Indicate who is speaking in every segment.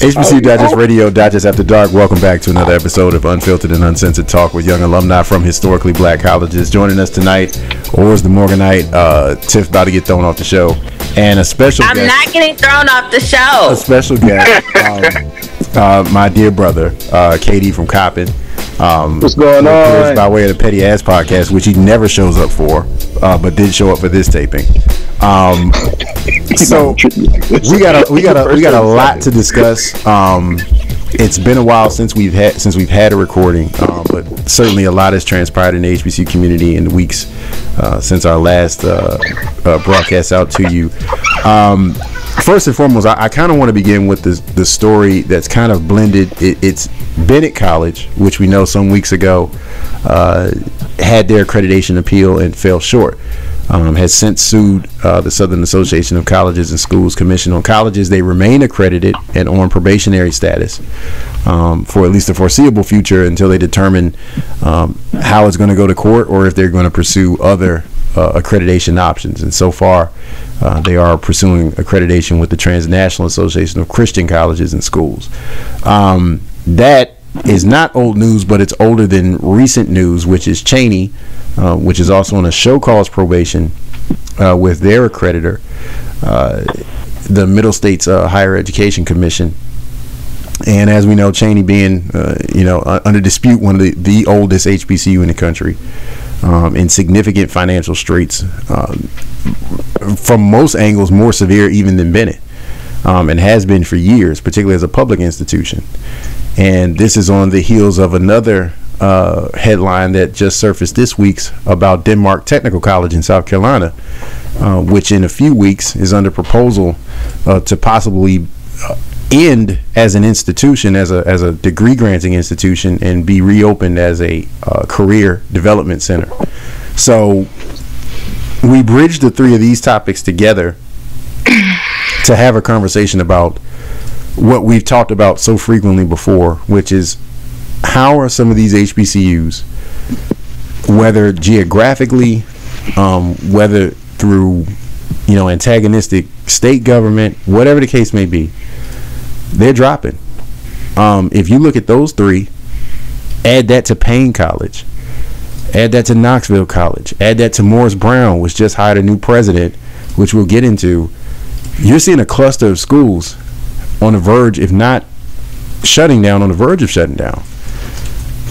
Speaker 1: HBCU Digest Radio, Digest After Dark. Welcome back to another episode of Unfiltered and Uncensored Talk with young alumni from historically black colleges. Joining us tonight, or is the Morganite, uh, Tiff about to get thrown off the show, and a special
Speaker 2: I'm
Speaker 1: guest.
Speaker 2: not getting thrown off the show.
Speaker 1: a special guest, um, uh, my dear brother, uh, KD from Coppin. Um,
Speaker 3: What's going on?
Speaker 1: By way of the Petty Ass podcast, which he never shows up for, uh, but did show up for this taping. Um, so we got a we got a we got a lot to discuss. Um, it's been a while since we've had since we've had a recording, uh, but certainly a lot has transpired in the HBC community in the weeks uh, since our last uh, uh, broadcast out to you. Um, first and foremost, I, I kind of want to begin with the the story that's kind of blended. It, it's Bennett College, which we know some weeks ago uh, had their accreditation appeal and fell short. Um, has since sued uh, the Southern Association of Colleges and Schools Commission on Colleges. They remain accredited and on probationary status um, for at least the foreseeable future until they determine um, how it's going to go to court or if they're going to pursue other uh, accreditation options. And so far, uh, they are pursuing accreditation with the Transnational Association of Christian Colleges and Schools. Um, that is not old news, but it's older than recent news, which is Cheyney, uh, which is also on a show cause probation uh, with their accreditor, uh, the Middle States uh, Higher Education Commission. And as we know, Cheyney being, you know, under dispute, one of the, the oldest HBCU in the country, um, in significant financial straits, um, from most angles, more severe even than Bennett, um, and has been for years, particularly as a public institution. And this is on the heels of another uh, headline that just surfaced this week's about Denmark Technical College in South Carolina, uh, which in a few weeks is under proposal uh, to possibly uh, end as an institution, as a as a degree granting institution, and be reopened as a uh, career development center. So we bridged the three of these topics together to have a conversation about what we've talked about so frequently before, which is how are some of these HBCUs, whether geographically, um, whether through you know antagonistic state government, whatever the case may be, they're dropping. Um, if you look at those three, add that to Paine College, add that to Knoxville College, add that to Morris Brown, which just hired a new president, which we'll get into. You're seeing a cluster of schools on the verge, if not shutting down, on the verge of shutting down.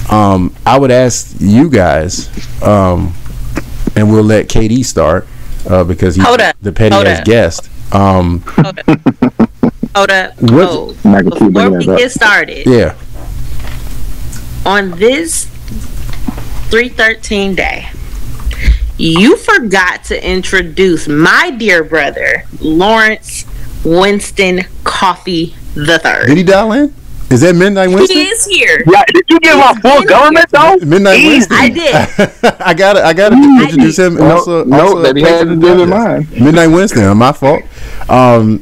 Speaker 1: Um, I would ask you guys, um, and we'll let KD start uh, because he's
Speaker 2: Hold
Speaker 1: the petty
Speaker 2: Hold
Speaker 1: ass
Speaker 2: up.
Speaker 1: guest. Um,
Speaker 2: Hold up. Hold.
Speaker 3: I'm not gonna
Speaker 2: Before we
Speaker 3: up.
Speaker 2: get started,
Speaker 1: yeah,
Speaker 2: on this 313 day, you forgot to introduce my dear brother, Lawrence Winston Coffee the Third.
Speaker 1: did
Speaker 2: third.
Speaker 1: he dial in? Is that Midnight
Speaker 2: He
Speaker 1: Winston?
Speaker 2: is here.
Speaker 3: Yeah, did you give my full government though?
Speaker 1: Midnight
Speaker 3: Easy.
Speaker 1: Winston.
Speaker 2: I did.
Speaker 1: I got it. I gotta introduce him. And
Speaker 3: No,
Speaker 1: also,
Speaker 3: no,
Speaker 1: also
Speaker 3: that he
Speaker 1: thanks
Speaker 3: hadn't
Speaker 1: for
Speaker 3: given mine.
Speaker 1: Midnight Winston, my fault. Um,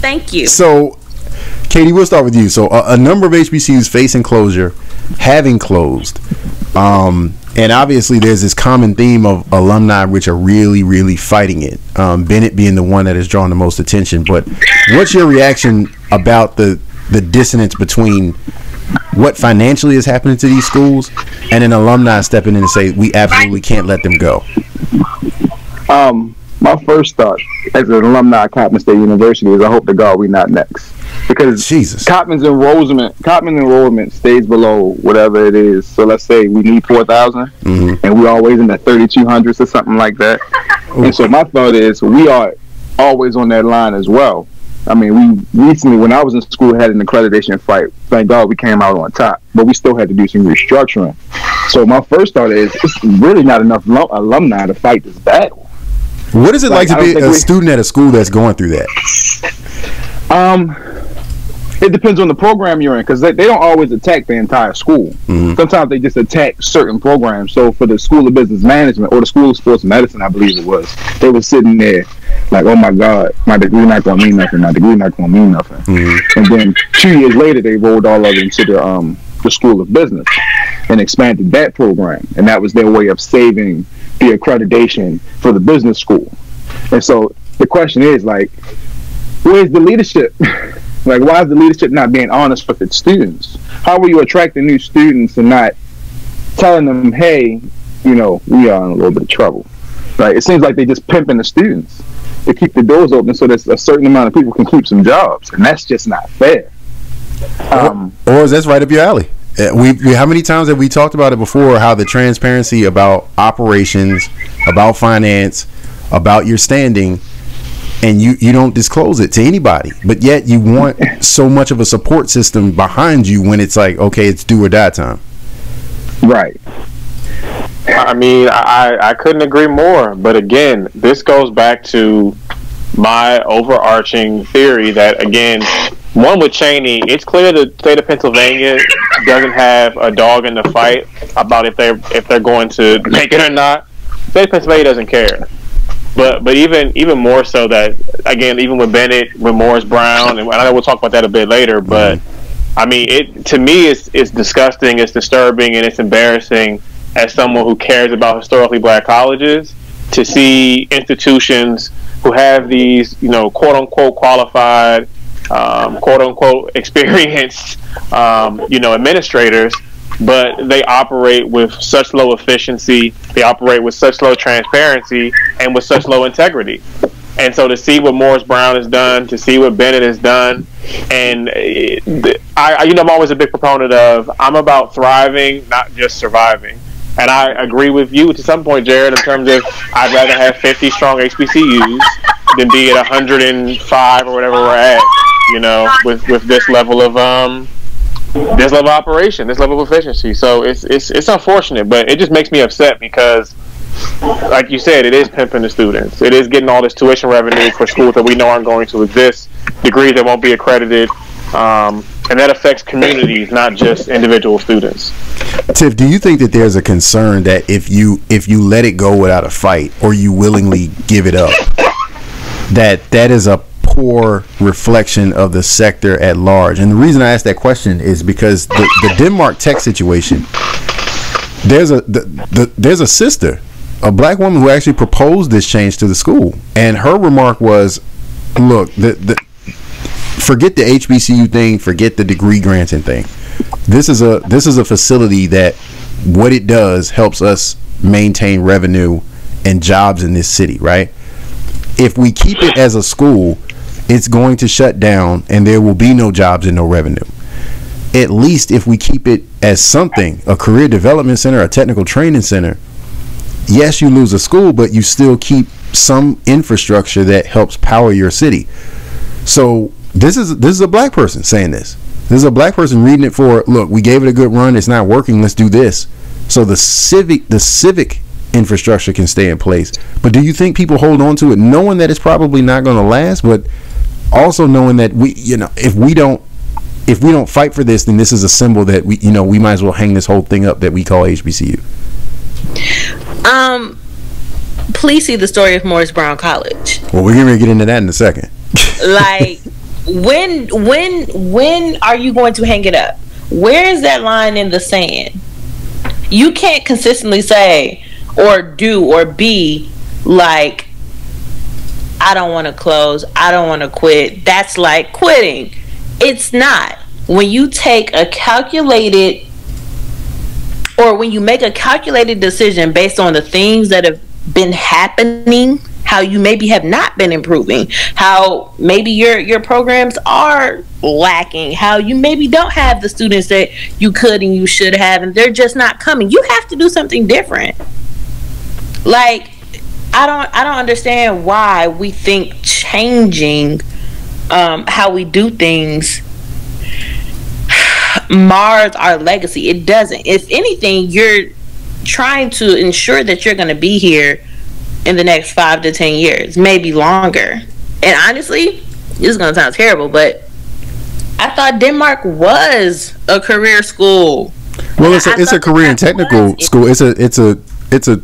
Speaker 2: Thank you.
Speaker 1: So, KD, we'll start with you. So, a, a number of HBCUs facing closure, having closed, um, and obviously there's this common theme of alumni which are really, really fighting it. Um, Bennett being the one that has drawn the most attention. But what's your reaction about the the dissonance between what financially is happening to these schools and an alumni stepping in and say we absolutely can't let them go?
Speaker 3: Um, my first thought as an alumni of Coppin State University is I hope to God we're not next. Because
Speaker 1: Jesus.
Speaker 3: Coppin's enrollment Coppin's enrollment stays below whatever it is. So let's say we need four
Speaker 1: Mhm.
Speaker 3: and we're always in the thirty two hundreds or something like that. And so my thought is we are always on that line as well. I mean, we recently, when I was in school, had an accreditation fight. Thank God we came out on top, but we still had to do some restructuring. So my first thought is, it's really not enough lo- alumni to fight this battle.
Speaker 1: What is it like,
Speaker 3: Like,
Speaker 1: to be a
Speaker 3: we-
Speaker 1: student at a school that's going through that?
Speaker 3: Um, it depends on the program you're in because they, they don't always attack the entire school.
Speaker 1: Mhm.
Speaker 3: Sometimes they just attack certain programs. So for the School of Business Management or the School of Sports Medicine, I believe it was, they were sitting there like, "Oh my God, my degree not gonna mean nothing. My degree not gonna mean nothing."
Speaker 1: Mhm.
Speaker 3: And then two years later, they rolled all of it into the um the School of Business and expanded that program, and that was their way of saving the accreditation for the business school. And so the question is like, where's the leadership?
Speaker 4: Like, why is the leadership not being honest with its students? How are you attracting new students and not telling them, hey, you know, we are in a little bit of trouble? Right? It seems like they're just pimping the students to keep the doors open so that a certain amount of people can keep some jobs, and that's just not fair.
Speaker 1: Um, or, or is that right up your alley? Uh, we, we, how many times have we talked about it before? How the transparency about operations, about finance, about your standing, and you you don't disclose it to anybody, but yet you want so much of a support system behind you when it's like, okay, it's do or die time.
Speaker 4: Right.
Speaker 5: I mean, I I couldn't agree more. But again, this goes back to my overarching theory that again one with Cheyney, it's clear the state of Pennsylvania doesn't have a dog in the fight about if they're if they're going to make it or not. The state of Pennsylvania doesn't care. But but even even more so that again even with Bennett with Morris Brown and I know we'll talk about that a bit later. But I mean it to me it's it's disgusting, it's disturbing, and it's embarrassing as someone who cares about historically black colleges to see institutions who have these you know quote unquote qualified um, quote unquote experienced, um, you know, administrators, but they operate with such low efficiency, they operate with such low transparency, and with such low integrity. And so to see what Morris Brown has done, to see what Bennett has done, and uh, I, you know, I'm always a big proponent of I'm about thriving, not just surviving. And I agree with you to some point, Jared, in terms of I'd rather have 50 strong HBCUs than be at 105 or whatever we're at you know, with with this level of um this level of operation, this level of efficiency. So it's it's it's unfortunate, but it just makes me upset because like you said, it is pimping the students. It is getting all this tuition revenue for schools that we know aren't going to exist, degrees that won't be accredited, um, and that affects communities, not just individual students.
Speaker 1: Tiff, do you think that there's a concern that if you if you let it go without a fight, or you willingly give it up, that that is a poor reflection of the sector at large. And the reason I ask that question is because the, the Denmark Tech situation, there's a the, the, there's a sister, a black woman who actually proposed this change to the school, and her remark was, "Look, the, the forget the HBCU thing, forget the degree granting thing. This is a this is a facility that what it does helps us maintain revenue and jobs in this city, right? If we keep it as a school, it's going to shut down and there will be no jobs and no revenue. At least if we keep it as something, a career development center, a technical training center, yes, you lose a school, but you still keep some infrastructure that helps power your city. So this is this is a black person saying this. This is a black person reading it for look, we gave it a good run, it's not working, let's do this. So the civic the civic infrastructure can stay in place. But do you think people hold on to it knowing that it's probably not going to last, but also knowing that we, you know, if we don't if we don't fight for this, then this is a symbol that we, you know, we might as well hang this whole thing up that we call HBCU.
Speaker 2: Um, please see the story of Morris Brown College.
Speaker 1: Well, we're going to get into that in a second.
Speaker 2: like, when, when, when are you going to hang it up? Where is that line in the sand? You can't consistently say or do or be like I don't want to close. I don't want to quit. That's like quitting. It's not. When you take a calculated or when you make a calculated decision based on the things that have been happening how you maybe have not been improving how maybe your your programs are lacking how you maybe don't have the students that you could and you should have and they're just not coming you have to do something different like I don't I don't understand why we think changing um, how we do things mars our legacy. It doesn't. If anything, you're trying to ensure that you're going to be here in the next five to ten years, maybe longer. And honestly, this is going to sound terrible, but I thought Denmark was a career school.
Speaker 1: Well, it's a, it's a career and technical school. It's a it's a it's a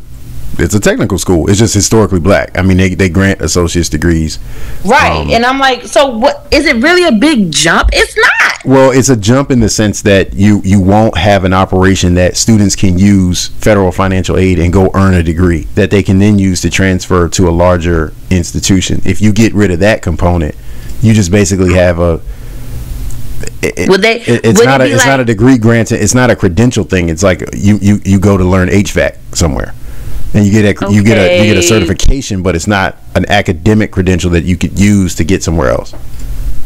Speaker 1: it's a technical school. It's just historically black. I mean, they, they grant associate's degrees.
Speaker 2: Right. Um, and I'm like, so what is it really a big jump? It's not.
Speaker 1: Well, it's a jump in the sense that you you won't have an operation that students can use federal financial aid and go earn a degree that they can then use to transfer to a larger institution. If you get rid of that component, you just basically have a it,
Speaker 2: Would they-
Speaker 1: it- it's
Speaker 2: would
Speaker 1: not
Speaker 2: it
Speaker 1: a it's not a degree granted. It's not a credential thing. It's like you you you go to learn HVAC somewhere, and you get a you get a you get a certification, but it's not an academic credential that you could use to get somewhere else.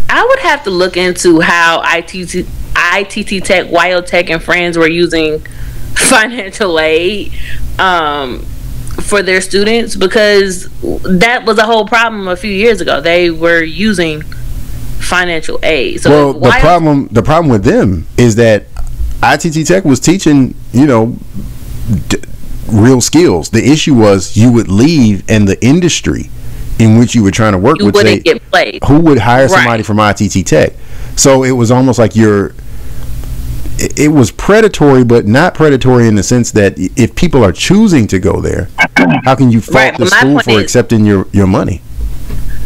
Speaker 2: I would have to look into how ITT, ITT Tech, Wyotech, and friends were using financial aid um, for their students because that was a whole problem a few years ago. They were using financial aid. So
Speaker 1: well, the problem the problem with them is that ITT Tech was teaching you know d- real skills. The issue was you would leave, and the industry in which you were trying to work
Speaker 2: you
Speaker 1: would say,
Speaker 2: wouldn't get played.
Speaker 1: who would hire
Speaker 2: Right.
Speaker 1: somebody from ITT Tech? So it was almost like you're. It it was predatory, but not predatory in the sense that if people are choosing to go there, how can you fault
Speaker 2: Right,
Speaker 1: the
Speaker 2: my
Speaker 1: school for
Speaker 2: is-
Speaker 1: accepting your, your money?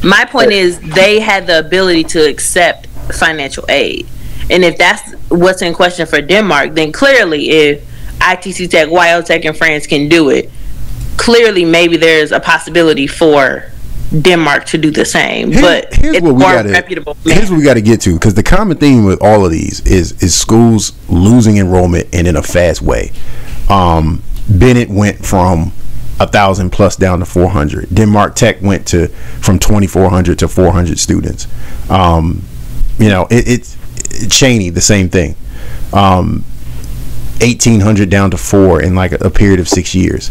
Speaker 2: My point is they had the ability to accept financial aid. And if that's what's in question for Denmark, then clearly if ITT Tech, Wyotech, and France can do it, clearly maybe there's a possibility for Denmark to do the same. But
Speaker 1: here's
Speaker 2: it's
Speaker 1: what we gotta
Speaker 2: reputable.
Speaker 1: here's what we got to get to because the common theme with all of these is is schools losing enrollment and in a fast way. Um, Bennett went from a thousand plus down to 400. Denmark Tech went to from 2,400 to 400 students. Um, you know, it, it's Cheyney the same thing. Um, 1,800 down to four in like a, period of six years.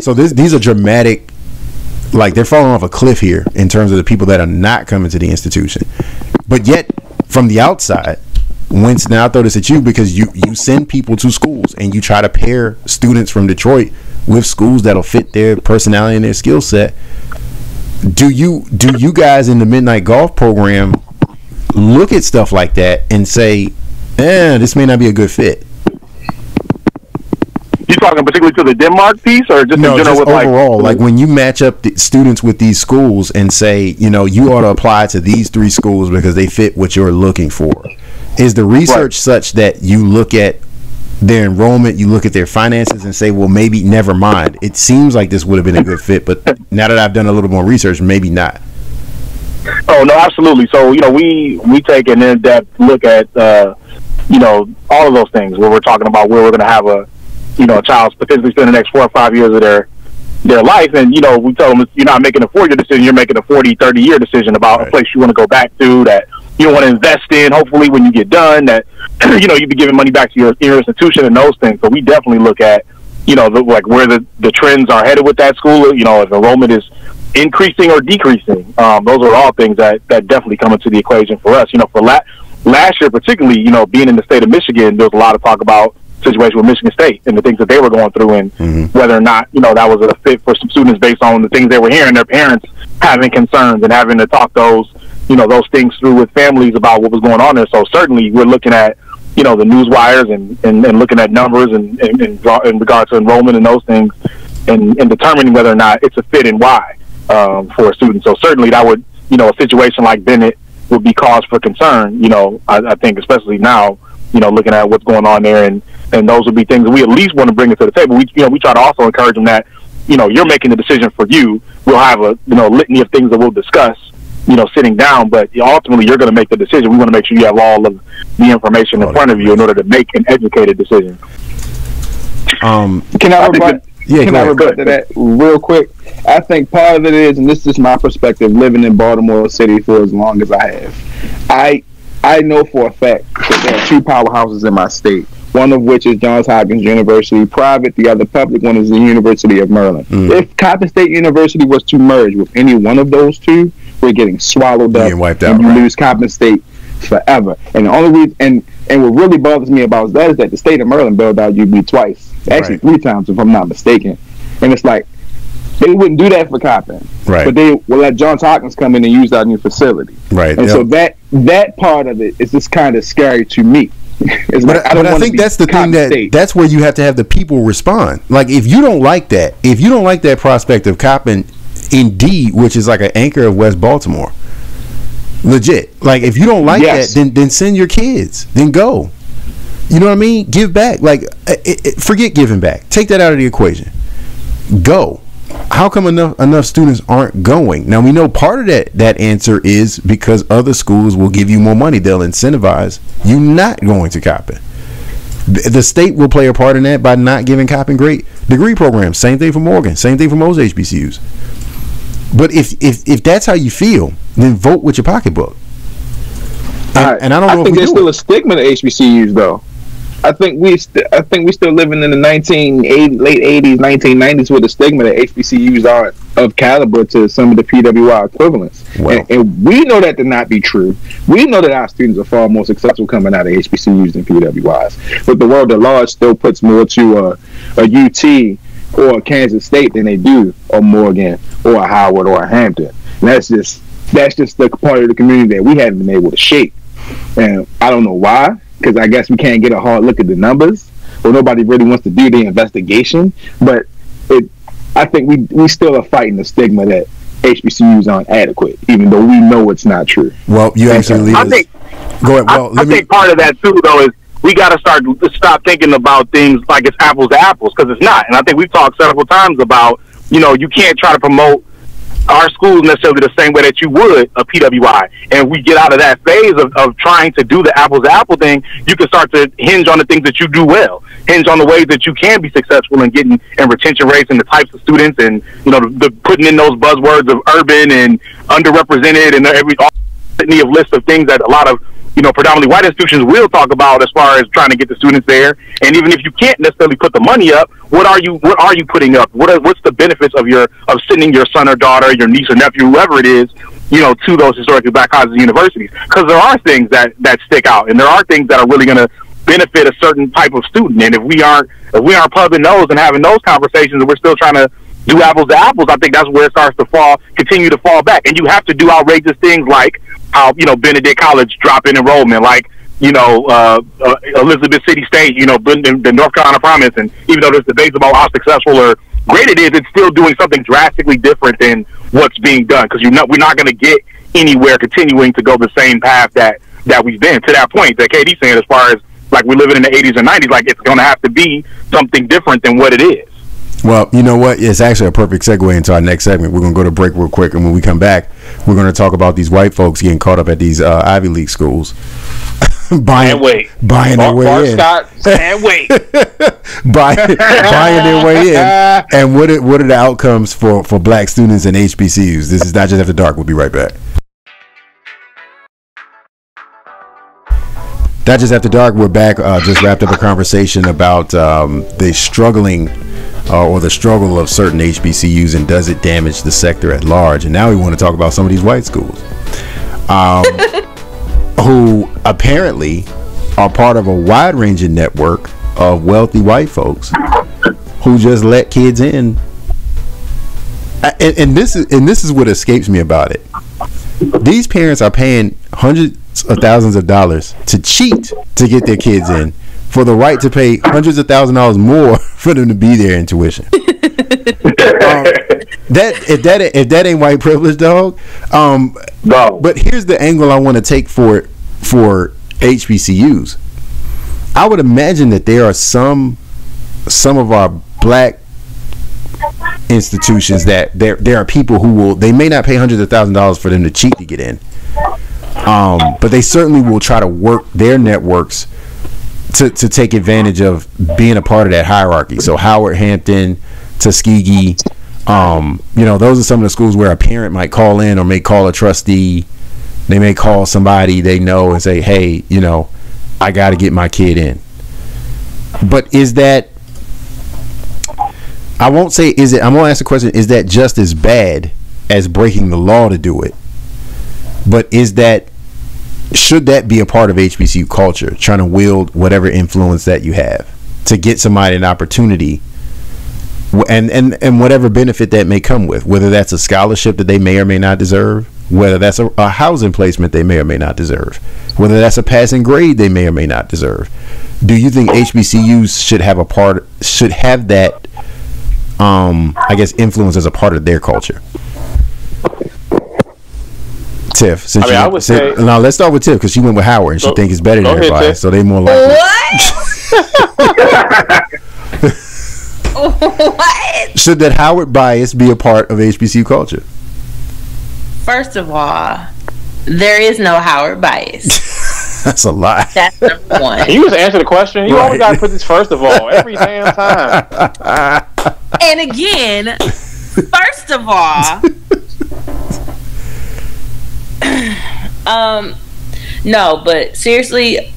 Speaker 1: So this these are dramatic like they're falling off a cliff here in terms of the people that are not coming to the institution. But yet, from the outside, Wentz, now throw this at you because you you send people to schools and you try to pair students from Detroit with schools that'll fit their personality and their skill set. Do you do you guys in the midnight golf program look at stuff like that and say, "Eh, this may not be a good fit"?
Speaker 6: Talking particularly to the Denmark piece, or just
Speaker 1: no,
Speaker 6: in general
Speaker 1: just
Speaker 6: with
Speaker 1: overall,
Speaker 6: like,
Speaker 1: like when you match up the students with these schools and say, you know, you ought to apply to these three schools because they fit what you're looking for. Is the research such that you look at their enrollment, you look at their finances, and say, well, maybe never mind. It seems like this would have been a good fit, but now that I've done a little more research, maybe not.
Speaker 6: Oh no, absolutely. So you know, we we take an in-depth look at uh, you know all of those things where we're talking about where we're going to have a you know a child potentially spend the next four or five years of their their life, and you know we tell them you're not making a four-year decision, you're making a 40, 30 year decision about
Speaker 1: Right.
Speaker 6: a place you want to go back to that you want to invest in. Hopefully, when you get done, that you know you'd be giving money back to your, your institution and those things. So we definitely look at you know the, like where the the trends are headed with that school. You know, if enrollment is increasing or decreasing. Um, those are all things that, that definitely come into the equation for us. You know, for la- last year particularly, you know, being in the state of Michigan, there was a lot of talk about situation with Michigan State and the things that they were going through and whether or not, you know, that was a fit for some students based on the things they were hearing their parents having concerns and having to talk those, you know, those things through with families about what was going on there. So certainly we're looking at, you know, the news wires and, and, and looking at numbers and, and, and draw- in regard to enrollment and those things and, and determining whether or not it's a fit and why um, for a student. So certainly that would, you know, a situation like Bennett would be cause for concern. You know, I, I think especially now, you know, looking at what's going on there, and and those would be things that we at least want to bring it to the table. We, you know, we try to also encourage them that, you know, you're making the decision for you. We'll have a, you know, litany of things that we'll discuss. You know, sitting down, but ultimately you're going to make the decision. We want to make sure you have all of the information in
Speaker 1: the
Speaker 6: front of you in order to make an educated decision.
Speaker 1: Um,
Speaker 3: Can I
Speaker 6: I
Speaker 3: rebut?
Speaker 1: yeah,
Speaker 3: Can I rebut to that real quick? I think part of it is, and this is my perspective, living in Baltimore City for as long as I have. I I know for a fact that there are two powerhouses in my state. One of which is Johns Hopkins University, private. The other public one is the University of Maryland.
Speaker 1: Mm.
Speaker 3: If Coppin State University was to merge with any one of those two, we're getting swallowed up
Speaker 1: getting wiped
Speaker 3: and
Speaker 1: out,
Speaker 3: you
Speaker 1: right.
Speaker 3: lose Coppin State forever. And the only reason, and and what really bothers me about that is that the state of Maryland bailed out UB twice, actually
Speaker 1: Right.
Speaker 3: three times, if I'm not mistaken. And it's like they wouldn't do that for Coppin,
Speaker 1: Right.
Speaker 3: but they will let Johns Hopkins come in and use our new facility.
Speaker 1: right.
Speaker 3: And
Speaker 1: yeah.
Speaker 3: so that that part of it is just kind of scary to me. It's
Speaker 1: But,
Speaker 3: like,
Speaker 1: I, but I think that's the thing that
Speaker 3: State.
Speaker 1: that's where you have to have the people respond. Like if you don't like that, if you don't like that prospect of Coppin, indeed, which is like an anchor of West Baltimore, legit. Like if you don't like
Speaker 3: Yes.
Speaker 1: that, then then send your kids, then go. You know what I mean? Give back. Like it, it, forget giving back. Take that out of the equation. Go. How come enough enough students aren't going? Now we know part of that that answer is because other schools will give you more money. They'll incentivize you not going to Coppin. The, state will play a part in that by not giving Coppin great degree programs. Same thing for Morgan. Same thing for most HBCUs. But if if if that's how you feel, then vote with your pocketbook. And,
Speaker 3: I,
Speaker 1: and I don't know
Speaker 3: I think there's still
Speaker 1: it.
Speaker 3: a stigma to HBCUs though. I think we st- I think we still living in the 1980 late 80s 1990s with a stigma that HBCUs aren't of caliber to some of the PWI equivalents.
Speaker 1: Well.
Speaker 3: and, and we know that to not be true. We know that our students are far more successful coming out of HBCUs than PWIs. But the world at large still puts more to a, a UT or a Kansas State than they do a Morgan or a Howard or a Hampton. And that's just that's just the part of the community that we haven't been able to shape. And I don't know why, because I guess we can't get a hard look at the numbers, or nobody really wants to do the investigation. But it, I think we we still are fighting the stigma that HBCUs aren't adequate, even though we know it's not true.
Speaker 1: Well, you actually lead
Speaker 6: I think
Speaker 1: Go ahead. Well,
Speaker 6: I
Speaker 1: let me.
Speaker 6: think part of that too, though, is we got to start stop thinking about things like it's apples to apples because it's not. And I think we've talked several times about you know you can't try to promote our schools necessarily the same way that you would a PWI. And we get out of that phase of, of trying to do the apples to apple thing, you can start to hinge on the things that you do well, hinge on the ways that you can be successful in getting and retention rates and the types of students and you know the, the putting in those buzzwords of urban and underrepresented and every all litany of list of things that a lot of you know predominantly white institutions will talk about as far as trying to get the students there. And even if you can't necessarily put the money up, what are you what are you putting up? What are, what's the benefits of your of sending your son or daughter, your niece or nephew, whoever it is, you know, to those historically black colleges and universities? Because there are things that that stick out, and there are things that are really going to benefit a certain type of student. And if we aren't if we aren't pubbing those and having those conversations, and we're still trying to do apples to apples, I think that's where it starts to fall, continue to fall back. And you have to do outrageous things like how you know Benedict College drop in enrollment, like you know uh, uh, Elizabeth City State, you know the, North Carolina Promise, and even though there's debates about how successful or great it is, it's still doing something drastically different than what's being done. Because you're not we're not going to get anywhere continuing to go the same path that that we've been. To that point that KD's saying as far as like we're living in the 80s and 90s, like it's going to have to be something different than what it is.
Speaker 1: Well, you know what? It's actually a perfect segue into our next segment. We're going to go to break real quick, and when we come back, we're going to talk about these white folks getting caught up at these uh, Ivy League schools, buying
Speaker 5: Can't wait.
Speaker 1: buying their way in,
Speaker 5: Scott, can't wait.
Speaker 1: buying, buying their way in, and what are, what are the outcomes for for black students and HBCUs? This is not just after dark. We'll be right back. Not just after dark. We're back. Uh, just wrapped up a conversation about um, the struggling uh, or the struggle of certain HBCUs and does it damage the sector at large? And now we want to talk about some of these white schools, um, who apparently are part of a wide ranging network of wealthy white folks who just let kids in. And, and this is and this is what escapes me about it. These parents are paying hundreds of thousands of dollars to cheat to get their kids in for the right to pay hundreds of thousand dollars more for them to be there in tuition. Um, that if that if that ain't white privilege, dog. Um,
Speaker 6: No.
Speaker 1: but here's the angle I want to take for it for HBCUs. I would imagine that there are some some of our black institutions that there there are people who will they may not pay hundreds of thousands of dollars for them to cheat to get in. Um, but they certainly will try to work their networks to, to take advantage of being a part of that hierarchy. So Howard Hampton, Tuskegee, um, you know, those are some of the schools where a parent might call in or may call a trustee. They may call somebody they know and say, "Hey, you know, I got to get my kid in." But is that I won't say is it I'm going to ask the question is that just as bad as breaking the law to do it? But is that should that be a part of HBCU culture, trying to wield whatever influence that you have to get somebody an opportunity, and and and whatever benefit that may come with, whether that's a scholarship that they may or may not deserve, whether that's a, a housing placement they may or may not deserve, whether that's a passing grade they may or may not deserve. Do you think HBCUs should have a part should have that? Um, I guess influence as a part of their culture. Tiff, since
Speaker 5: I mean,
Speaker 1: you
Speaker 5: I would
Speaker 1: since-
Speaker 5: say-
Speaker 1: now let's start with Tiff because she went with Howard and she
Speaker 5: Go-
Speaker 1: thinks it's better than
Speaker 5: ahead,
Speaker 1: everybody,
Speaker 5: Tiff.
Speaker 1: so they more likely.
Speaker 2: What? what?
Speaker 1: Should that Howard bias be a part of HBCU culture?
Speaker 2: First of all, there is no Howard bias.
Speaker 1: That's a lie.
Speaker 2: That's number one.
Speaker 5: Can you just answer the question? You always got to put this first of all every damn time.
Speaker 2: And again, first of all, um, no, but seriously,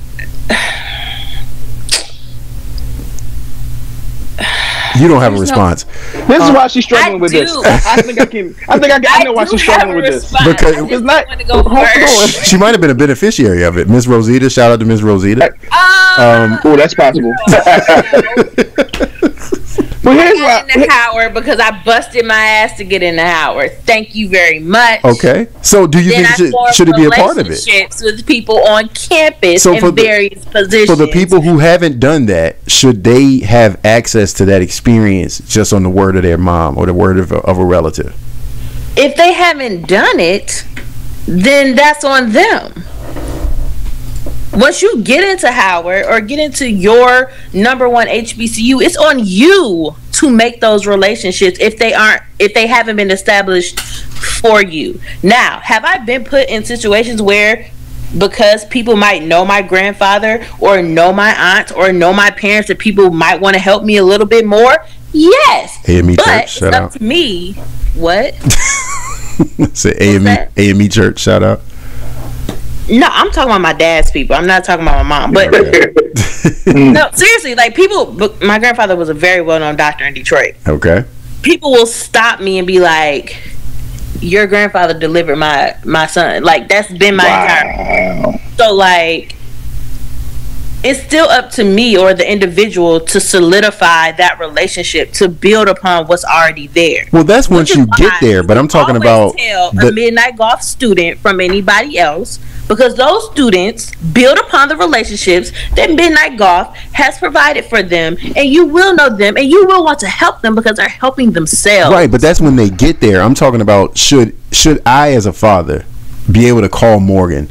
Speaker 1: You don't have a
Speaker 2: There's no-
Speaker 1: response
Speaker 3: This is why she's struggling
Speaker 2: I
Speaker 3: with this.
Speaker 2: do.
Speaker 3: I think I can. I think I, can, I know why she's struggling with this.
Speaker 2: response.
Speaker 1: Because-
Speaker 3: It's not-
Speaker 2: go
Speaker 3: Hold on.
Speaker 2: first.
Speaker 1: she might have been a beneficiary of it. Miss Rosita, shout out to Miss Rosita.
Speaker 2: Um,
Speaker 3: Oh, that's possible. but here's why.
Speaker 2: into Howard because I busted my ass to get into Howard. Thank you very much.
Speaker 1: Okay, so do you
Speaker 2: Then
Speaker 1: think should, should it be a part of it?
Speaker 2: with people on campus
Speaker 1: So
Speaker 2: in
Speaker 1: for the-
Speaker 2: various positions.
Speaker 1: For the people who haven't done that, should they have access to that experience just on the word of their mom or the word of a, of a relative?
Speaker 2: if they haven't done it, then that's on them. Once you get into Howard or get into your number one HBCU, it's on you to make those relationships if they aren't if they haven't been established for you. Now, have I been put in situations where because people might know my grandfather or know my aunt or know my parents that people might want to help me a little bit more? Yes.
Speaker 1: AME
Speaker 2: but
Speaker 1: Church, shout
Speaker 2: up
Speaker 1: out.
Speaker 2: to me. What?
Speaker 1: Say AME? AME Church, shout out.
Speaker 2: No, I'm talking about my dad's people. I'm not talking about my mom. But no, seriously, like people. My grandfather was a very well-known doctor in Detroit.
Speaker 1: Okay.
Speaker 2: People will stop me and be like, "Your grandfather delivered my my son." Like that's been my entire.
Speaker 3: Wow.
Speaker 2: So like, it's still up to me or the individual to solidify that relationship to build upon what's already there.
Speaker 1: Well, that's once
Speaker 2: Which
Speaker 1: you get there, but I'm talking about
Speaker 2: tell
Speaker 1: the-
Speaker 2: a midnight golf student from anybody else because those students build upon the relationships that midnight golf has provided for them and you will know them and you will want to help them because they're helping themselves
Speaker 1: Right, but that's when they get there. I'm talking about should should I as a father be able to call Morgan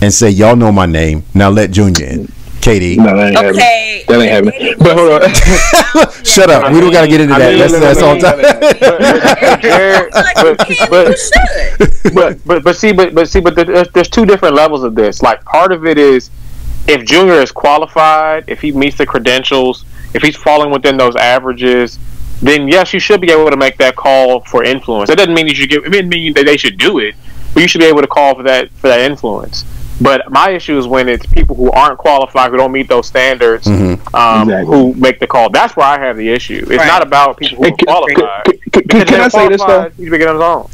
Speaker 1: and say, Y'all know my name. Now let Junior in. KD.
Speaker 3: No, that ain't happening. That ain't happening. But hold on.
Speaker 1: Shut up. we don't gotta get into
Speaker 5: I
Speaker 1: that.
Speaker 5: mean,
Speaker 1: that's
Speaker 5: look,
Speaker 1: that's
Speaker 5: I
Speaker 1: all
Speaker 5: mean,
Speaker 1: time.
Speaker 5: Jared,
Speaker 2: like you
Speaker 5: but, but, but but but see but but see but there's, there's two different levels of this like part of it is if junior is qualified if he meets the credentials if he's falling within those averages then yes you should be able to make that call for influence it doesn't mean you should get it doesn't mean that they should do it but you should be able to call for that for that influence but my issue is when it's people who aren't qualified who don't meet those standards um,
Speaker 3: Exactly.
Speaker 5: who make the call that's where i have the issue it's
Speaker 2: Right.
Speaker 5: not about people who
Speaker 3: Hey,
Speaker 5: are
Speaker 3: can-
Speaker 5: qualified
Speaker 3: can- can-
Speaker 5: Because
Speaker 3: can I
Speaker 5: they're
Speaker 3: say this though?
Speaker 5: qualified, he be getting his own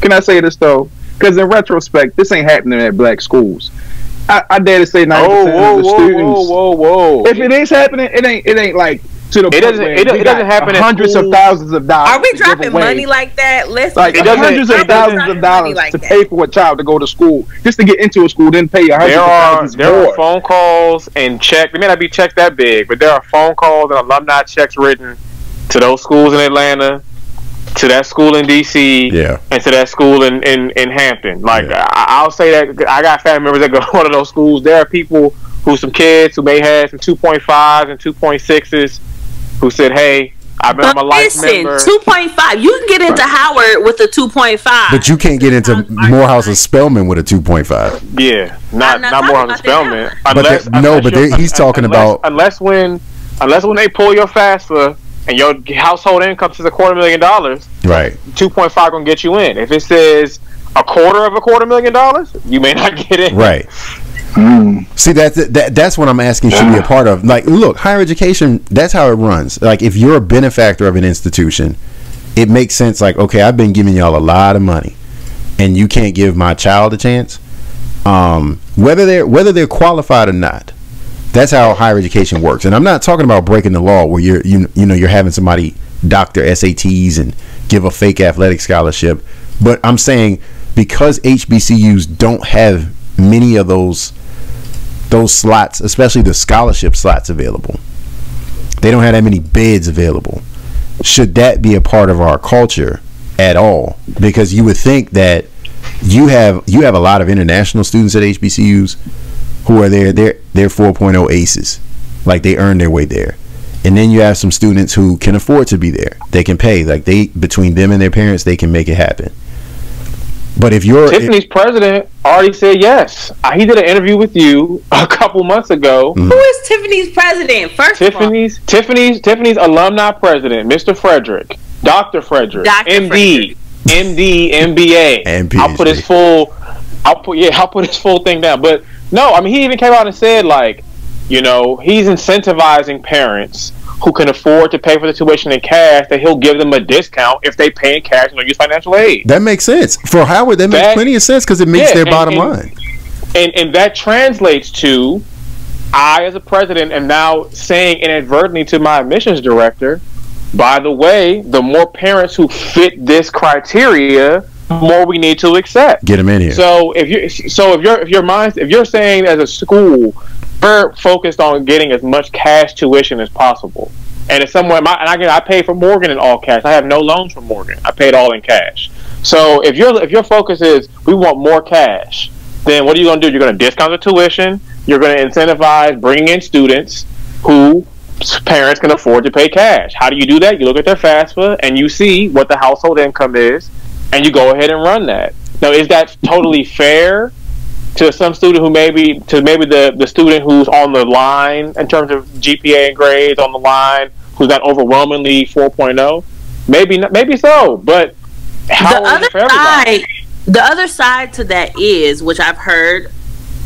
Speaker 3: Can I say this though? Because in retrospect, this ain't happening at black schools. I, I dare to say ninety
Speaker 5: Oh,
Speaker 3: percent
Speaker 5: whoa,
Speaker 3: of the
Speaker 5: whoa,
Speaker 3: students.
Speaker 5: whoa, whoa, whoa!
Speaker 3: If it is happening, it ain't. It ain't like to the
Speaker 5: It
Speaker 3: point
Speaker 5: doesn't-
Speaker 3: where
Speaker 5: it-
Speaker 3: we
Speaker 5: it doesn't happen
Speaker 3: hundreds of thousands of dollars.
Speaker 2: are we dropping money like that let's
Speaker 3: Like
Speaker 5: It doesn't-
Speaker 3: hundreds of thousands of dollars
Speaker 2: like
Speaker 3: to
Speaker 2: that.
Speaker 3: pay for a child to go to school just to get into a school, then pay a hundred
Speaker 5: there are there
Speaker 3: more.
Speaker 5: are phone calls and check. They may not be checks that big, but there are phone calls and alumni checks written to those schools in Atlanta, to that school in DC,
Speaker 1: Yeah.
Speaker 5: and to that school in in, in Hampton. Like
Speaker 1: Yeah.
Speaker 5: I, I'll say that I got family members that go to one of those schools. There are people who some kids who may have some two point fives and two point sixes who said, "Hey, I've been I'm a
Speaker 2: but
Speaker 5: life
Speaker 2: listen,
Speaker 5: member."
Speaker 2: two point five. You can get into Howard with a two point five.
Speaker 1: But you can't get into Morehouse or Spelman with a 2.5.
Speaker 5: Yeah, not
Speaker 2: I'm not
Speaker 5: not more
Speaker 2: talking
Speaker 5: on the Spelman.
Speaker 2: that.
Speaker 1: But
Speaker 5: Unless,
Speaker 1: no, but they- he's talking
Speaker 5: unless-
Speaker 1: about-
Speaker 5: unless when unless when they pull your FAFSA and your household income is a quarter million dollars,
Speaker 1: Right.
Speaker 5: two point five gonna get you in. If it says a quarter of a quarter million dollars, you may not get in.
Speaker 1: Right. See that, that that's what I'm asking should be a part of. Like, look, higher education. That's how it runs. Like, if you're a benefactor of an institution, it makes sense. Like, okay, I've been giving y'all a lot of money, and you can't give my child a chance. Um, whether they're whether they're qualified or not, that's how higher education works. And I'm not talking about breaking the law where you're you you know you're having somebody doctor SATs and give a fake athletic scholarship. But I'm saying because HBCUs don't have many of those those slots, especially the scholarship slots available. They don't have that many beds available. Should that be a part of our culture at all? Because you would think that you have you have a lot of international students at HBCUs who are there they're they're 4.0 aces. Like they earn their way there. and then you have some students who can afford to be there. They can pay, like they between them and their parents, they can make it happen. But if you're
Speaker 5: Tiffany's president already said yes. He did an interview with you a couple months ago.
Speaker 1: Mm.
Speaker 2: Who is Tiffany's president? First of all,
Speaker 5: Tiffany's Tiffany's Tiffany's alumni president, Mr. Frederick, Dr. Frederick,
Speaker 2: Dr.
Speaker 5: MD, MD, MBA.
Speaker 1: And
Speaker 5: I'll put his
Speaker 1: PhD.
Speaker 5: full. I'll put yeah. I'll put his full thing down. But no, I mean he even came out and said like, you know, he's incentivizing parents who can afford to pay for the tuition in cash that he'll give them a discount if they pay in cash and don't use financial aid.
Speaker 1: that makes sense for Howard, that makes plenty of sense because it meets
Speaker 5: Yeah,
Speaker 1: their
Speaker 5: and-
Speaker 1: bottom
Speaker 5: and-
Speaker 1: line.
Speaker 5: and and that translates to I as a president am now saying inadvertently to my admissions director, by the way, the more parents who fit this criteria, the more we need to accept.
Speaker 1: Get them in here.
Speaker 5: So if you so if you're if your mind if you're saying as a school we're focused on getting as much cash tuition as possible. And it's somewhere my and I get I pay for Morgan in all cash. I have no loans from Morgan. I paid all in cash. So if your if your focus is we want more cash, then what are you going to do? You're going to discount the tuition. You're going to incentivize bringing in students who parents can afford to pay cash. How do you do that? You look at their FAFSA and you see what the household income is, and you go ahead and run that. Now, is that totally fair to some student who maybe to maybe the the student who's on the line in terms of GPA and grades on the line, who's not overwhelmingly 4.0? Maybe not, maybe so, but how
Speaker 2: the other side, the other side to that is, which I've heard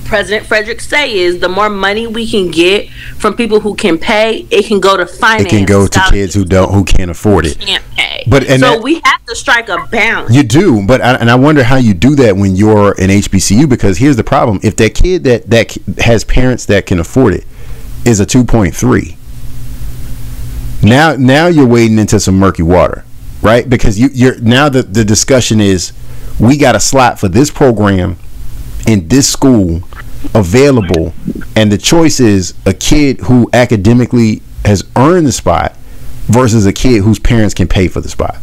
Speaker 2: President Frederick say, is the more money we can get from people who can pay, it can go to finance.
Speaker 1: it can go to kids who don't who can't afford it.
Speaker 2: can't pay.
Speaker 1: But- and
Speaker 2: so
Speaker 1: that-
Speaker 2: we have to strike a balance.
Speaker 1: You do, but I, and I wonder how you do that when you're an HBCU because here's the problem: if that kid that that has parents that can afford it is a two point three, now now you're wading into some murky water, right? Because you you're now the the discussion is we got a slot for this program in this school available, and the choice is a kid who academically has earned the spot versus a kid whose parents can pay for the spot.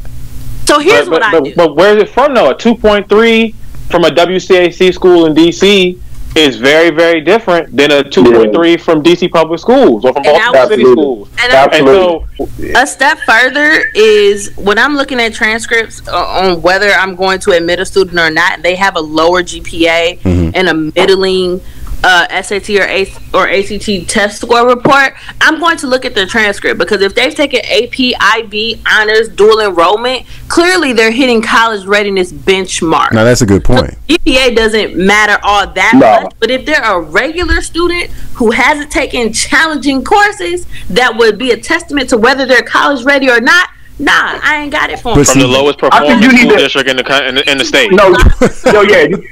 Speaker 2: so here's
Speaker 5: but,
Speaker 2: what I
Speaker 5: but,
Speaker 2: do.
Speaker 5: but where's it from though? A 2.3 from a WCAC school in DC is very, very different than a 2.3 from DC public schools or from
Speaker 2: And
Speaker 5: Baltimore City
Speaker 3: would-
Speaker 5: schools.
Speaker 2: and I-
Speaker 5: And so,
Speaker 2: a step further is when I'm looking at transcripts uh, on whether I'm going to admit a student or not, they have a lower GPA
Speaker 1: Mm-hmm.
Speaker 2: and a middling uh, SAT or, A- or ACT test score report. I'm going to look at the transcript because if they've taken AP, IB, honors, dual enrollment, clearly they're hitting college readiness benchmark.
Speaker 1: Now that's a good point.
Speaker 2: GPA doesn't matter all that
Speaker 3: No.
Speaker 2: much, but if they're a regular student who hasn't taken challenging courses, that would be a testament to whether they're college ready or not. Nah, I ain't got it for 'em.
Speaker 1: But
Speaker 5: from the lowest performing
Speaker 6: you need
Speaker 5: school
Speaker 6: to-
Speaker 5: district in the, in the in the state.
Speaker 6: No, no, yeah, you,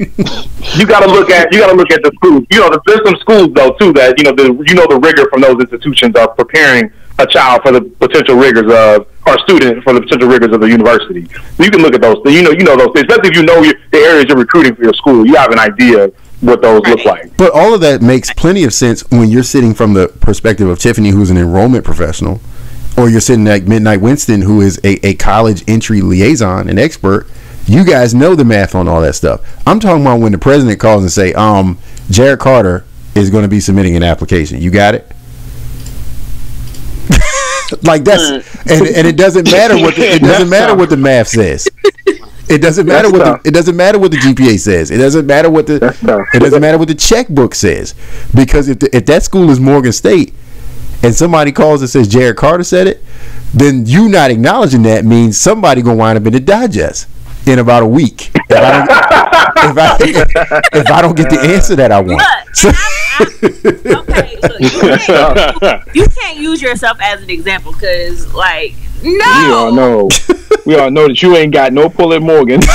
Speaker 6: you got to look at you got to look at the schools. You know, there's some schools though too that you know the you know the rigor from those institutions of preparing a child for the potential rigors of or student for the potential rigors of the university. You can look at those. You know, you know those things, especially if you know your, the areas you're recruiting for your school. You have an idea what those look like.
Speaker 1: But all of that makes plenty of sense when you're sitting from the perspective of Tiffany, who's an enrollment professional, or you're sitting at Midnight Winston, who is a, a college entry liaison and expert. You guys know the math on all that stuff. I'm talking about when the president calls and say, um, Jared Carter is going to be submitting an application. You got it? like that's and, and it doesn't matter what the, it doesn't matter what the math says. It doesn't matter
Speaker 3: That's
Speaker 1: what
Speaker 3: tough.
Speaker 1: the, it doesn't matter what the GPA says. It doesn't matter what the it doesn't matter what the checkbook says because if the, if that school is Morgan State and somebody calls and says Jared Carter said it, then you not acknowledging that means somebody gonna wind up in the digest in about a week. If I don't, if I, if I don't get the answer that I want.
Speaker 2: Look,
Speaker 1: So-
Speaker 2: okay, look, you, can't, you can't use yourself as an example because, like, no.
Speaker 3: We all know. We all know that you ain't got no pull at Morgan.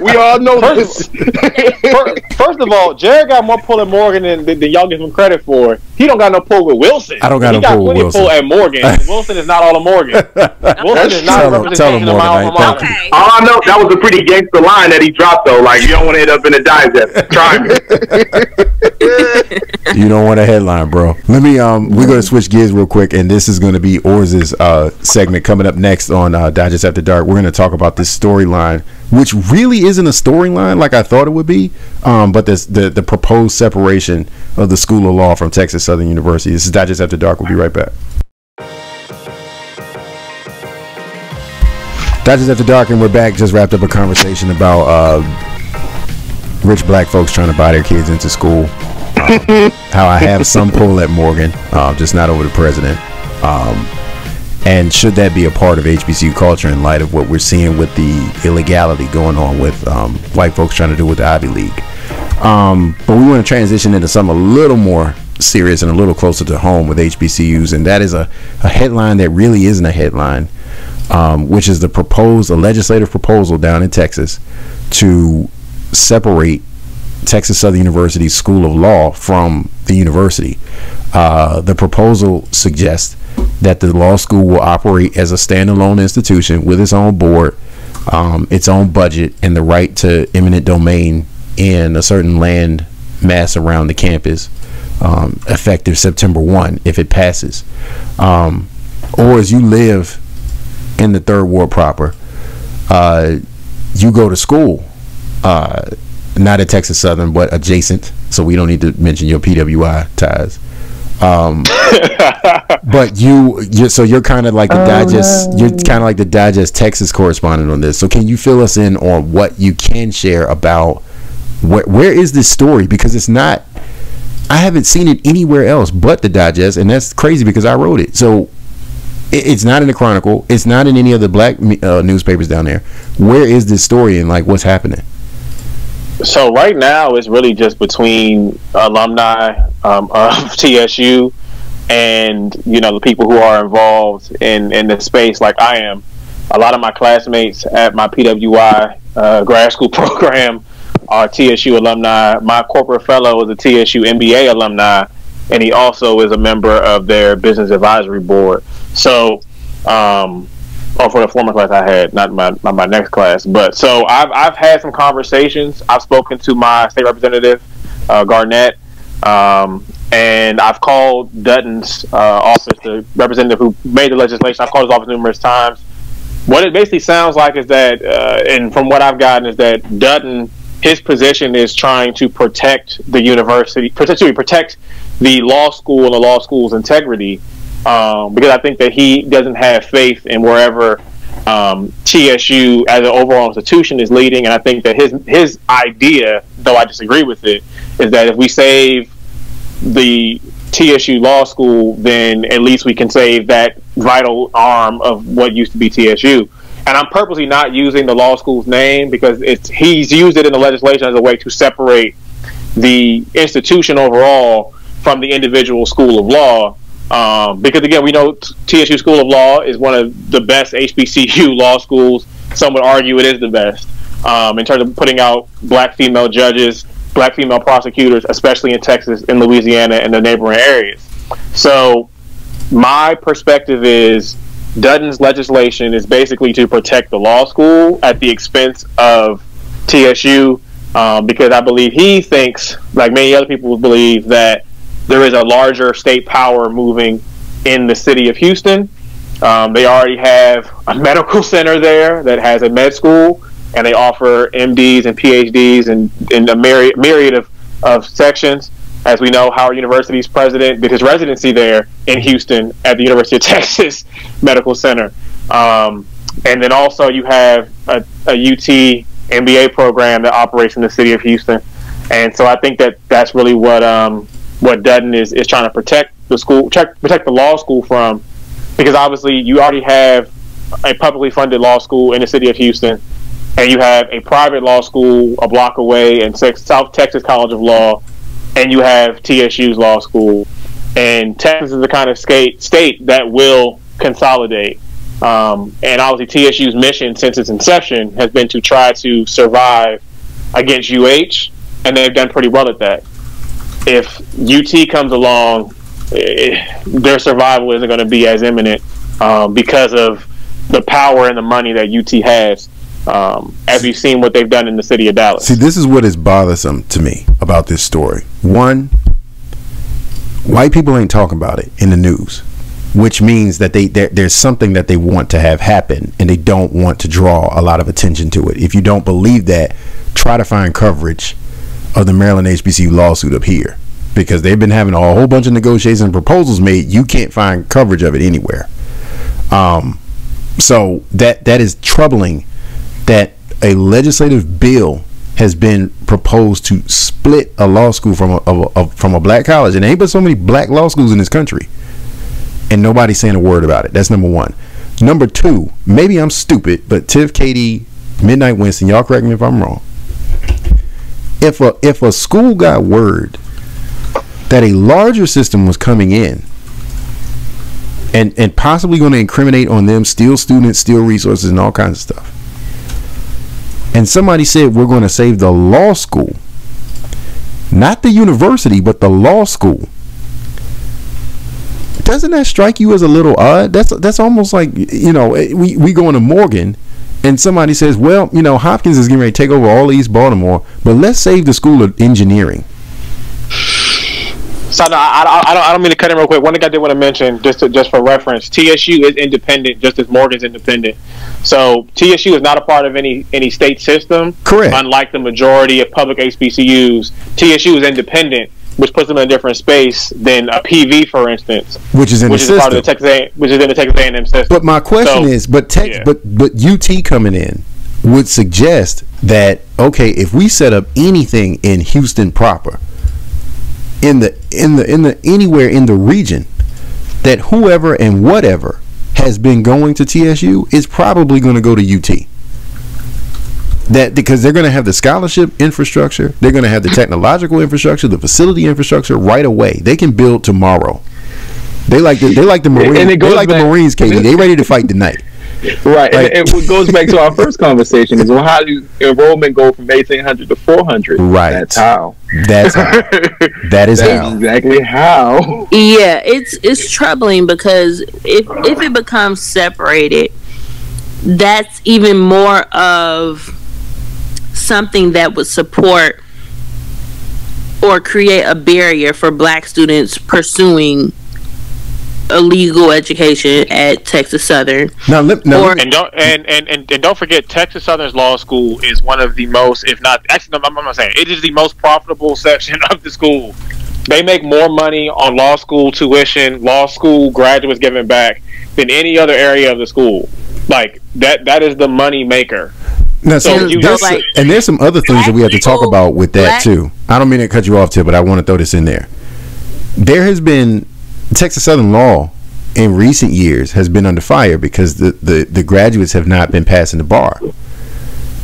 Speaker 3: we all know this.
Speaker 5: First, first of all, Jared got more pull at Morgan than, than, than y'all give him credit for. He don't got no pull with Wilson.
Speaker 1: I don't got
Speaker 5: he
Speaker 1: no
Speaker 5: got
Speaker 1: pull with
Speaker 5: plenty of
Speaker 1: Wilson.
Speaker 5: pull at Morgan. Wilson is not all of Morgan. Wilson is not
Speaker 1: Tell
Speaker 5: a
Speaker 1: him- tell him,
Speaker 5: representation of my
Speaker 1: Morgan,
Speaker 5: alma
Speaker 1: I-
Speaker 2: Okay.
Speaker 6: All I know that was a pretty gangster line that he dropped though. Like you don't want to end up in a digest. Try me.
Speaker 1: you don't want a headline, bro. Let me um we're gonna switch gears real quick and this is gonna be Orz's uh segment coming up next on uh Digest After Dark. We're gonna talk about this storyline, which really isn't a storyline like I thought it would be. Um but this the the proposed separation of the School of Law from Texas Southern University. This is Digest After Dark. We'll be right back. Digest After Dark, and we're back. Just wrapped up a conversation about uh, rich black folks trying to buy their kids into school. Uh, how I have some pull at Morgan, uh, just not over the president. Um, and should that be a part of HBCU culture in light of what we're seeing with the illegality going on with um, white folks trying to do with the Ivy League? Um, but we want to transition into something a little more serious and a little closer to home with HBCUs, and that is a, a headline that really isn't a headline um, which is the proposed a legislative proposal down in Texas to separate Texas Southern University School of Law from the university. Uh, the proposal suggests that the law school will operate as a standalone institution with its own board, um, its own budget, and the right to eminent domain in a certain land mass around the campus, um, effective September 1 if it passes. Um, or as you live in the third ward proper, uh, you go to school, uh, not at Texas Southern, but adjacent. So we don't need to mention your PWI ties. Um, but you, you, so you're kind of like the oh, digest. You're kind of like the digest Texas correspondent on this. So can you fill us in on what you can share about where where is this story? Because it's not. I haven't seen it anywhere else but the digest, and that's crazy because I wrote it. So it's not in the Chronicle. It's not in any of the black uh, newspapers down there. Where is this story and like what's happening?
Speaker 5: So right now, it's really just between alumni um, of TSU and you know the people who are involved in in the space, like I am. A lot of my classmates at my PWI uh, grad school program are TSU alumni. My corporate fellow is a TSU MBA alumni, and he also is a member of their business advisory board. So, um, oh, for the former class I had, not my not my next class, but so I've I've had some conversations. I've spoken to my state representative, uh, Garnet, um, and I've called Dutton's uh, office, the representative who made the legislation. I've called his office numerous times. What it basically sounds like is that, uh, and from what I've gotten, is that Dutton, his position is trying to protect the university, potentially protect the law school and the law school's integrity um, because I think that he doesn't have faith in wherever um, TSU as an overall institution is leading, and I think that his his idea, though I disagree with it, is that if we save the TSU Law School, then at least we can save that vital arm of what used to be TSU. And I'm purposely not using the law school's name because it's he's used it in the legislation as a way to separate the institution overall from the individual school of law. Um, because again, we know TSU School of Law is one of the best HBCU law schools. Some would argue it is the best um, in terms of putting out black female judges, black female prosecutors, especially in Texas, in Louisiana, and the neighboring areas. So, my perspective is Dutton's legislation is basically to protect the law school at the expense of TSU, um, because I believe he thinks, like many other people believe, that there is a larger state power moving in the city of Houston. Um, they already have a medical center there that has a med school, and they offer MDs and PhDs and, and a myriad, myriad of, of sections. As we know, Howard University's president did his residency there in Houston at the University of Texas Medical Center. Um, and then also you have a, a UT MBA program that operates in the city of Houston. And so I think that that's really what um, what Dutton is, is trying to protect the school, protect, protect the law school from, because obviously you already have a publicly funded law school in the city of Houston, and you have a private law school a block away in South Texas College of Law, and you have TSU's law school. And Texas is the kind of state state that will consolidate. Um, and obviously, TSU's mission since its inception has been to try to survive against UH, and they've done pretty well at that if UT comes along, eh, their survival isn't going to be as imminent um, because of the power and the money that UT has. Um, as we've seen what they've done in the city of Dallas.
Speaker 1: See, this is what is bothersome to me about this story. One, white people ain't talking about it in the news, which means that they there's something that they want to have happen, and they don't want to draw a lot of attention to it. If you don't believe that, try to find coverage of the Maryland HBCU lawsuit up here because they've been having a whole bunch of negotiations and proposals made. You can't find coverage of it anywhere. Um, so that that is troubling that a legislative bill has been proposed to split a law school from a, a, a, from a black college, and ain't but so many black law schools in this country, and nobody's saying a word about it. That's number one. Number two, maybe I'm stupid, but Tiff, KD, Midnight Winston, y'all correct me if I'm wrong. If a if a school got word that a larger system was coming in and and possibly going to incriminate on them, steal students, steal resources, and all kinds of stuff and somebody said we're going to save the law school not the university but the law school doesn't that strike you as a little odd? That's that's almost like you know eh, we, we go into morgan and somebody says well you know hopkins is getting ready to take over all of east baltimore but let's save the school of engineering
Speaker 5: so no, I, I, don't, I don't mean to cut in real quick. One thing I did want to mention, just to, just for reference, TSU is independent, just as Morgan's independent. So TSU is not a part of any any state system.
Speaker 1: Correct.
Speaker 5: Unlike the majority of public HBCUs, TSU is independent, which puts them in a different space than a PV, for instance,
Speaker 1: which is in
Speaker 5: which
Speaker 1: the
Speaker 5: is
Speaker 1: system.
Speaker 5: part of the Texas, A, which is in the Texas A&M system.
Speaker 1: But my question
Speaker 5: So,
Speaker 1: is, but tech,
Speaker 5: yeah.
Speaker 1: but but UT coming in would suggest that okay, if we set up anything in Houston proper, in the in the in the anywhere in the region, that whoever and whatever has been going to TSU is probably going to go to UT. That because they're going to have the scholarship infrastructure, they're going to have the technological infrastructure, the facility infrastructure right away. They can build tomorrow. They like the, they like the Marines. They
Speaker 3: goes
Speaker 1: like the Marines, KD. They ready to fight tonight.
Speaker 3: Right,
Speaker 1: Like-
Speaker 3: and it goes back to our first conversation: is well, how do enrollment go from eighteen hundred to four hundred?
Speaker 1: Right.
Speaker 3: That's how.
Speaker 1: That's how. That is
Speaker 3: That's
Speaker 1: how.
Speaker 3: exactly how.
Speaker 2: Yeah, it's it's troubling because if if it becomes separated, that's even more of something that would support or create a barrier for black students pursuing a legal education at Texas Southern.
Speaker 1: Now, let, now
Speaker 2: Or-
Speaker 5: And don't and, and, and, and don't forget Texas Southern's law school is one of the most, if not actually, I'm, I'm not saying it is the most profitable section of the school. They make more money on law school tuition, law school graduates giving back than any other area of the school. Like that that is the money maker.
Speaker 1: Now,
Speaker 5: so
Speaker 1: so
Speaker 5: you-
Speaker 1: there's,
Speaker 2: So, like,
Speaker 1: and there's some other things that we have to talk about with that
Speaker 2: people-
Speaker 1: too. I don't mean to cut you off, Tiff, but I want to throw this in there. There has been Texas Southern law in recent years has been under fire because the, the, the graduates have not been passing the bar.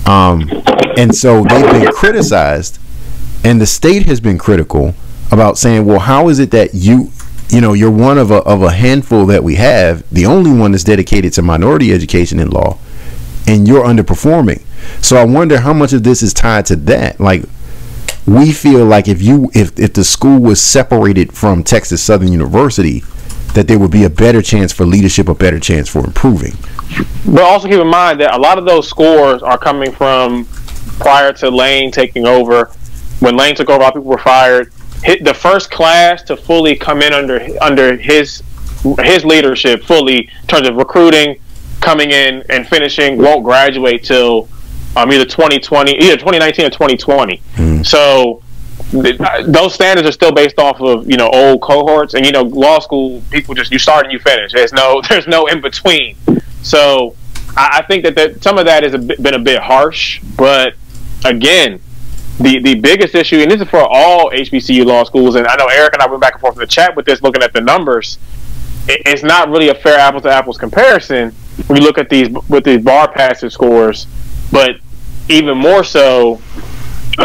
Speaker 1: Um, and so they've been criticized, and the state has been critical about saying, well, how is it that you, you know, you're one of a, of a handful that we have, the only one that's dedicated to minority education in law, and you're underperforming. So I wonder how much of this is tied to that. Like, we feel like if you if if the school was separated from Texas Southern University, that there would be a better chance for leadership, a better chance for improving.
Speaker 5: But also keep in mind that a lot of those scores are coming from prior to Lane taking over. When Lane took over, a lot of people were fired. Hit the first class to fully come in under under his his leadership fully in terms of recruiting, coming in and finishing won't graduate till um, either 2020, either 2019 or 2020. So th- those standards are still based off of you know old cohorts, and you know law school people just you start and you finish. There's no there's no in between. So I, I think that, that some of that has a bit, been a bit harsh, but again, the the biggest issue, and this is for all HBCU law schools, and I know Eric and I went back and forth in the chat with this, looking at the numbers. It, it's not really a fair apples to apples comparison you look at these with these bar passage scores, but even more so,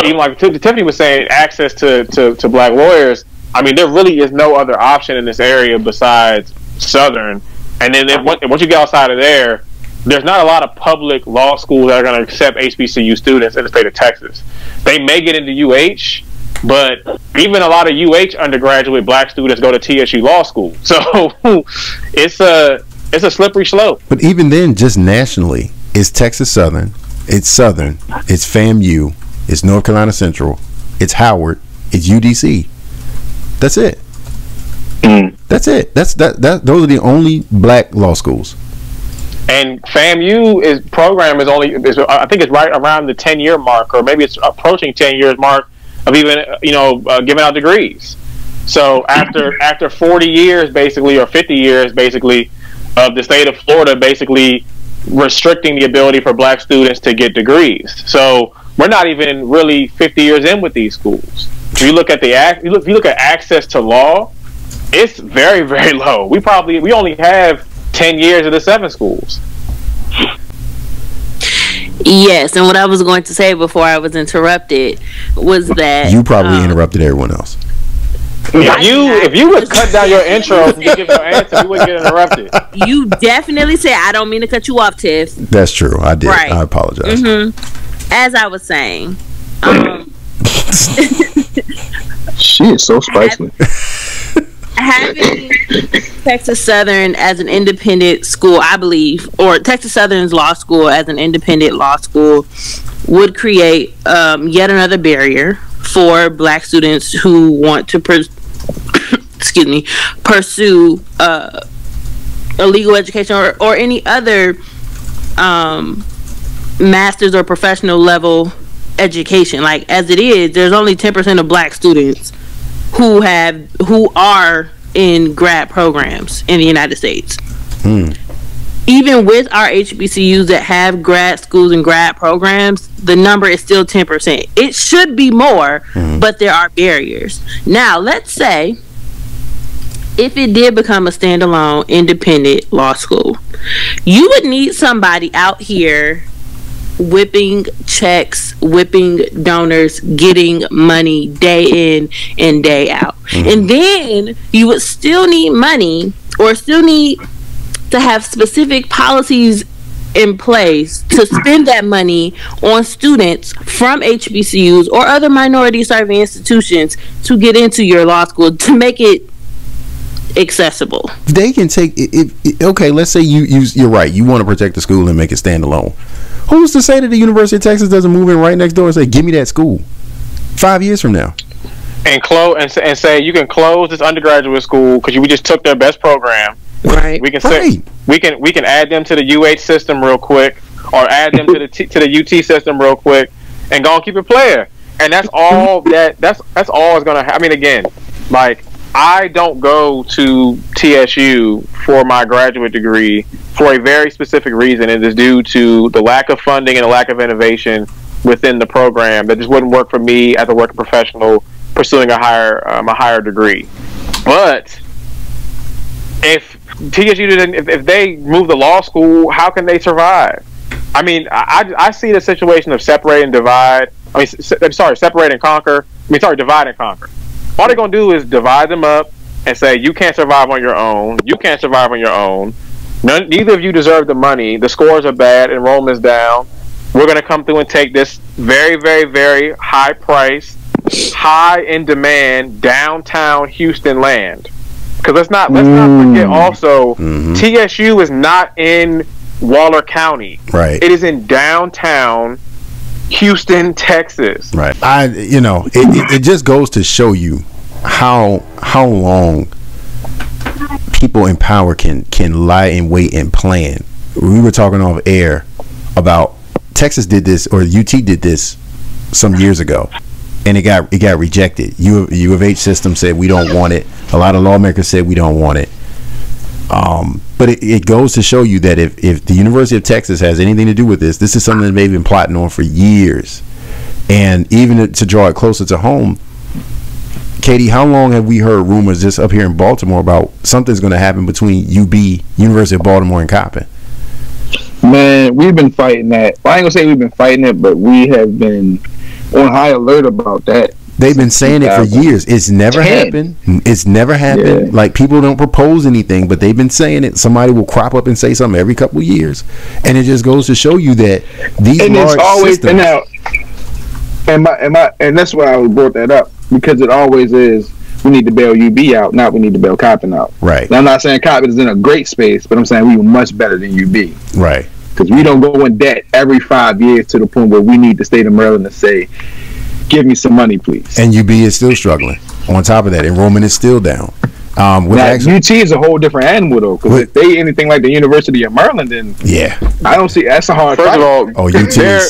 Speaker 5: even like Tiffany was saying, access to, to, to black lawyers. I mean, there really is no other option in this area besides Southern. And then if, once you get outside of there, there's not a lot of public law schools that are going to accept HBCU students in the state of Texas. They may get into UH, but even a lot of UH undergraduate black students go to TSU Law School. So it's a it's a slippery slope.
Speaker 1: But even then, just nationally, it's Texas Southern, it's Southern, it's FAMU, it's North Carolina Central, it's Howard, it's UDC. That's it. Mm. That's it. That's that. That those are the only black law schools.
Speaker 5: And FAMU is program is only is, I think it's right around the ten year mark, or maybe it's approaching ten years mark of even you know uh, giving out degrees. So after after forty years, basically, or fifty years, basically, of the state of Florida, basically restricting the ability for black students to get degrees. So we're not even really 50 years in with these schools. If you look at the if you look, if you look at access to law, it's very very low. We probably we only have 10 years of the seven schools.
Speaker 2: Yes, and what I was going to say before I was interrupted was that
Speaker 1: you probably um, interrupted everyone else.
Speaker 5: If you if you would cut down your intro and give your answer, you wouldn't get interrupted.
Speaker 2: You definitely said I don't mean to cut you off, Tiff.
Speaker 1: That's true. I did. Right. I apologize.
Speaker 2: Mm-hmm. As I was saying, um,
Speaker 3: she is so spicy.
Speaker 2: Having Texas Southern as an independent school, I believe, or Texas Southern's law school as an independent law school would create um, yet another barrier for black students who want to per- excuse me pursue uh, a legal education or, or any other um, master's or professional level education like as it is there's only 10% of black students who have who are in grad programs in the united states hmm even with our HBCUs that have grad schools and grad programs, the number is still 10%. It should be more, mm-hmm. but there are barriers. Now, let's say if it did become a standalone independent law school, you would need somebody out here whipping checks, whipping donors, getting money day in and day out. Mm-hmm. And then you would still need money or still need to have specific policies in place to spend that money on students from HBCUs or other minority serving institutions to get into your law school to make it accessible.
Speaker 1: They can take it. okay, let's say you, you you're right. You want to protect the school and make it stand alone. Who's to say that the University of Texas doesn't move in right next door and say, "Give me that school"? Five years from now,
Speaker 5: and close and, and say you can close this undergraduate school because we just took their best program
Speaker 2: Right.
Speaker 5: We can right. say we can we can add them to the UH system real quick, or add them to the T, to the UT system real quick, and go and keep it player. And that's all that that's that's all is gonna. Ha- I mean, again, like I don't go to TSU for my graduate degree for a very specific reason. It is due to the lack of funding and the lack of innovation within the program that just wouldn't work for me as a working professional pursuing a higher um, a higher degree. But if TSU didn't. If, if they move the law school, how can they survive? I mean, I, I see the situation of separate and divide. I mean, se- sorry, separate and conquer. I mean, sorry, divide and conquer. All they're gonna do is divide them up and say you can't survive on your own. You can't survive on your own. None, neither of you deserve the money. The scores are bad. Enrollment's down. We're gonna come through and take this very, very, very high price, high in demand downtown Houston land because let's not let's not forget mm. also mm-hmm. TSU is not in Waller County.
Speaker 1: Right.
Speaker 5: It is in downtown Houston, Texas.
Speaker 1: Right. I you know it, it, it just goes to show you how how long people in power can can lie in wait and plan. We were talking off air about Texas did this or UT did this some years ago and it got it got rejected. U U of H system said we don't want it. A lot of lawmakers said we don't want it. Um, but it, it, goes to show you that if, if the University of Texas has anything to do with this, this is something that they've been plotting on for years. And even to draw it closer to home, KD, how long have we heard rumors just up here in Baltimore about something's going to happen between UB, University of Baltimore, and Coppin?
Speaker 3: Man, we've been fighting that. Well, I ain't gonna say we've been fighting it, but we have been on high alert about that.
Speaker 1: They've been saying it for years. It's never 10. happened. It's never happened. Yeah. Like people don't propose anything, but they've been saying it. Somebody will crop up and say something every couple of years, and it just goes to show you that these and large it's always systems.
Speaker 3: And, now, and my and my and that's why I brought that up because it always is. We need to bail UB out, not we need to bail Coppin out.
Speaker 1: Right.
Speaker 3: Now, I'm not saying Coppin is in a great space, but I'm saying we were much better than UB.
Speaker 1: Right
Speaker 3: because we don't go in debt every five years to the point where we need the state of Maryland to say, "Give me some money, please."
Speaker 1: And UB is still struggling. On top of that, enrollment is still down. Um, which
Speaker 3: Now,
Speaker 1: actually,
Speaker 3: UT is a whole different animal though, because if they anything like the University of Maryland, then
Speaker 1: yeah.
Speaker 3: I don't see that's a hard.
Speaker 5: First
Speaker 3: fight.
Speaker 5: of all,
Speaker 1: Oh,
Speaker 5: they're,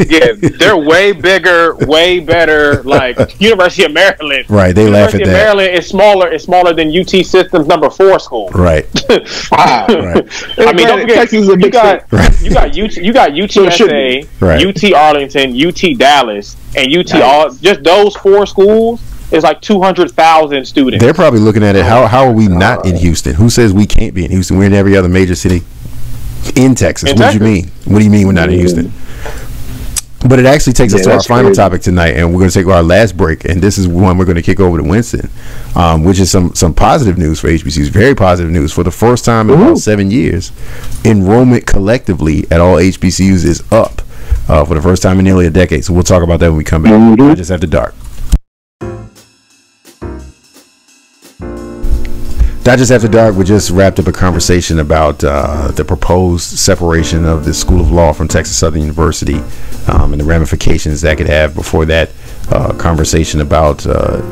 Speaker 5: yeah, they're way bigger, way better. Like University of Maryland.
Speaker 1: right. They laugh at
Speaker 5: of
Speaker 1: that.
Speaker 5: Maryland is smaller. It's smaller than UT System's number four school.
Speaker 1: Right.
Speaker 3: Wow.
Speaker 1: Right.
Speaker 5: I mean, don't forget,
Speaker 3: Texas is a
Speaker 5: you got.
Speaker 1: Right.
Speaker 5: you got UT, you got
Speaker 3: it should
Speaker 5: UTSA,
Speaker 1: Right.
Speaker 5: UT Arlington, UT Dallas, and UT all just those four schools is like two hundred thousand students.
Speaker 1: They're probably looking at it. How how are we not in Houston? Who says we can't be in Houston? We're in every other major city in Texas.
Speaker 5: In
Speaker 1: what do you mean? What do you mean we're not in Houston? But it actually takes us to our final
Speaker 3: crazy.
Speaker 1: topic tonight, and we're going to take our last break. And this is one we're going to kick over to Winston, um, which is some some positive news for HBCUs. Very positive news. For the first time in about seven years, enrollment collectively at all HBCUs is up uh, for the first time in nearly a decade. So we'll talk about that when we come back.
Speaker 3: Mm-hmm.
Speaker 1: Just after dark. Digest After Dark, we just wrapped up a conversation about uh, the proposed separation of the School of Law from Texas Southern University um, and the ramifications that could have. Before that, uh, conversation about uh,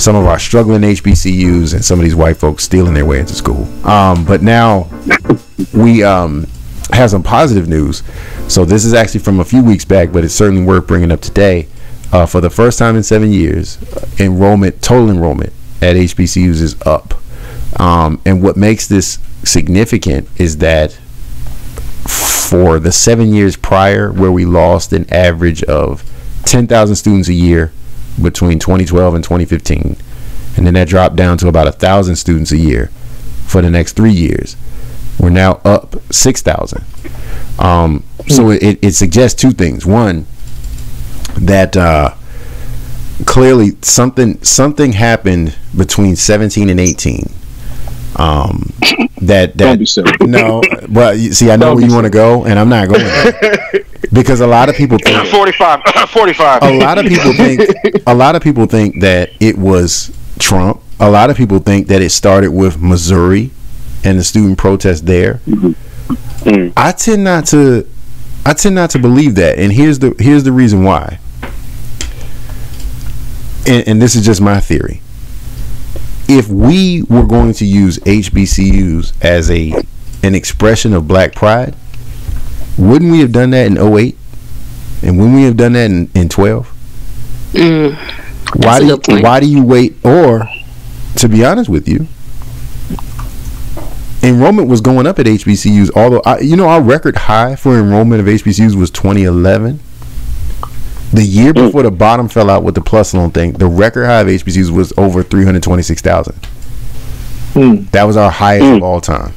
Speaker 1: some of our struggling HBCUs and some of these white folks stealing their way into school. Um, but now we um, have some positive news. So this is actually from a few weeks back, but it's certainly worth bringing up today. Uh, for the first time in seven years, enrollment, total enrollment at HBCUs is up. Um, and what makes this significant is that for the seven years prior, where we lost an average of 10,000 students a year between 2012 and 2015, and then that dropped down to about a thousand students a year for the next three years. We're now up 6,000. Um, so it, it suggests two things. One, that uh, clearly something something happened between 17 and 18 um that that
Speaker 3: Don't be silly.
Speaker 1: no well you see i know
Speaker 3: Don't
Speaker 1: where you want to go and i'm not going there because a lot of people think
Speaker 6: 45. 45.
Speaker 1: a lot of people think a lot of people think that it was Trump. A lot of people think that it started with Missouri and the student protest there. I tend not to I tend not to believe that. And here's the here's the reason why. And, and this is just my theory. If we were going to use HBCUs as a an expression of black pride, wouldn't we have done that in 08? And when we have done that in, in 12? why do you, why do you wait or to be honest with you enrollment was going up at HBCUs although I, you know our record high for enrollment of HBCUs was 2011 the year
Speaker 2: Mm.
Speaker 1: before the bottom fell out with the plus loan thing the record high of HBCUs was over 326,000
Speaker 3: Hmm.
Speaker 1: that was our highest
Speaker 2: Mm.
Speaker 1: of all time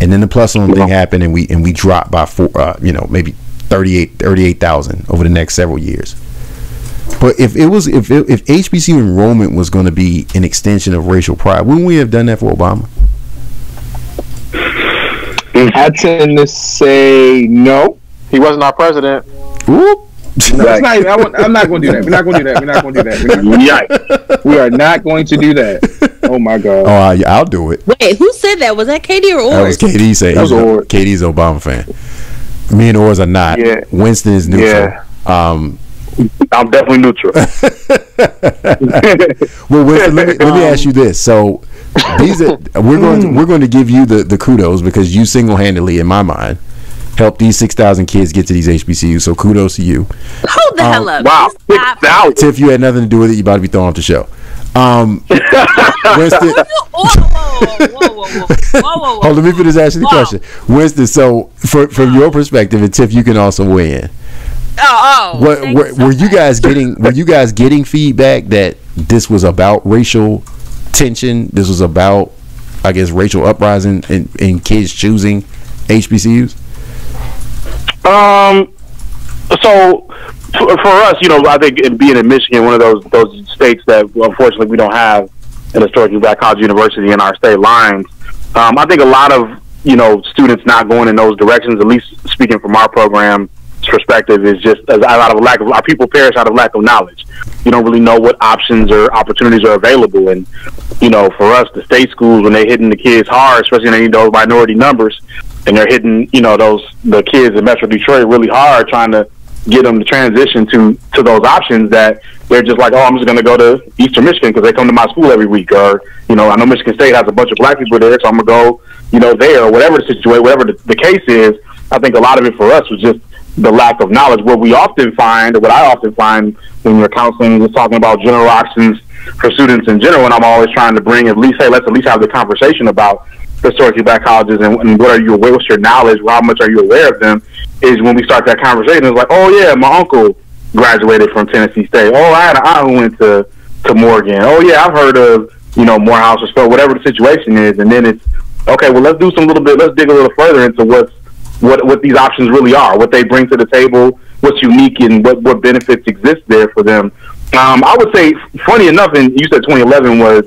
Speaker 1: and then the plus loan thing happened and we and we dropped by four uh, you know maybe 38 38,000 over the next several years but if it was if it, if HBCU enrollment was going to be an extension of racial pride, wouldn't we have done that for Obama?
Speaker 3: I tend to say no.
Speaker 5: he wasn't our president.
Speaker 1: Whoop.
Speaker 3: No, it's not even, I won't- I'm not going to do that. We're not going to do that. We're not going to do that. We're not gonna-
Speaker 6: Yikes.
Speaker 3: we are not going to do that. Oh my
Speaker 1: Oh,
Speaker 3: god.
Speaker 1: I, I'll do it.
Speaker 2: Wait, who said that? Was that KD or
Speaker 1: That was
Speaker 2: Oris?
Speaker 1: KD saying
Speaker 3: That was
Speaker 1: he's a-
Speaker 3: Orr.
Speaker 1: KD's Obama fan. Me and Oars are not.
Speaker 6: Yeah.
Speaker 1: Winston is neutral.
Speaker 6: Yeah.
Speaker 1: Um,
Speaker 6: I'm definitely neutral.
Speaker 1: well, Winston, let me, let me ask you this. So these are, we're going to, we're going to give you the, the kudos because you single handedly, in my mind, helped these six thousand kids get to these HBCUs. So kudos to you.
Speaker 2: Hold the hell up.
Speaker 6: Wow.
Speaker 2: Stop.
Speaker 6: 6,000.
Speaker 1: Tiff, you had nothing to do with it. You about to be thrown off the show. Um, Winston,
Speaker 2: Whoa, whoa, whoa, whoa, whoa, whoa, whoa, whoa,
Speaker 1: Hold on, let me finish asking the
Speaker 2: Wow.
Speaker 1: question. Winston, so for, from your perspective, and Tiff, you can also weigh in.
Speaker 2: Oh, oh.
Speaker 1: What
Speaker 2: thank
Speaker 1: were,
Speaker 2: you so
Speaker 1: were you guys getting? Were you guys getting feedback that this was about racial tension? This was about, I guess, racial uprising and, and kids choosing HBCUs.
Speaker 6: Um. So for, for us, you know, I think in being in Michigan, one of those those states that unfortunately we don't have an historically black college university in our state lines. Um, I think a lot of you know students not going in those directions. At least speaking from our program perspective, is just a lot of lack of our people perish out of lack of knowledge. You don't really know what options or opportunities are available, and you know, for us, the state schools when they're hitting the kids hard, especially need those minority numbers, and they're hitting you know those the kids in Metro Detroit really hard, trying to get them to transition to to those options that they're just like, oh, I'm just going to go to Eastern Michigan because they come to my school every week, or you know, I know Michigan State has a bunch of black people there, so I'm gonna go, you know, there, or whatever the situation, whatever the, the case is. I think a lot of it for us was just the lack of knowledge. What we often find, or what I often find when you're counseling, is talking about general options for students in general, and I'm always trying to bring at least, hey, let's at least have the conversation about historically black colleges and, and what are you aware, what's your knowledge, how much are you aware of them, is when we start that conversation, it's like, oh yeah, my uncle graduated from Tennessee State. Oh, I had an aunt who went to, to Morgan. Oh yeah, I've heard of, you know, Morehouse or whatever the situation is, and then it's, okay, well, let's do some little bit, let's dig a little further into what's, what, what these options really are, what they bring to the table, what's unique and what, what benefits exist there for them. Um, I would say, funny enough, and you said 2011 was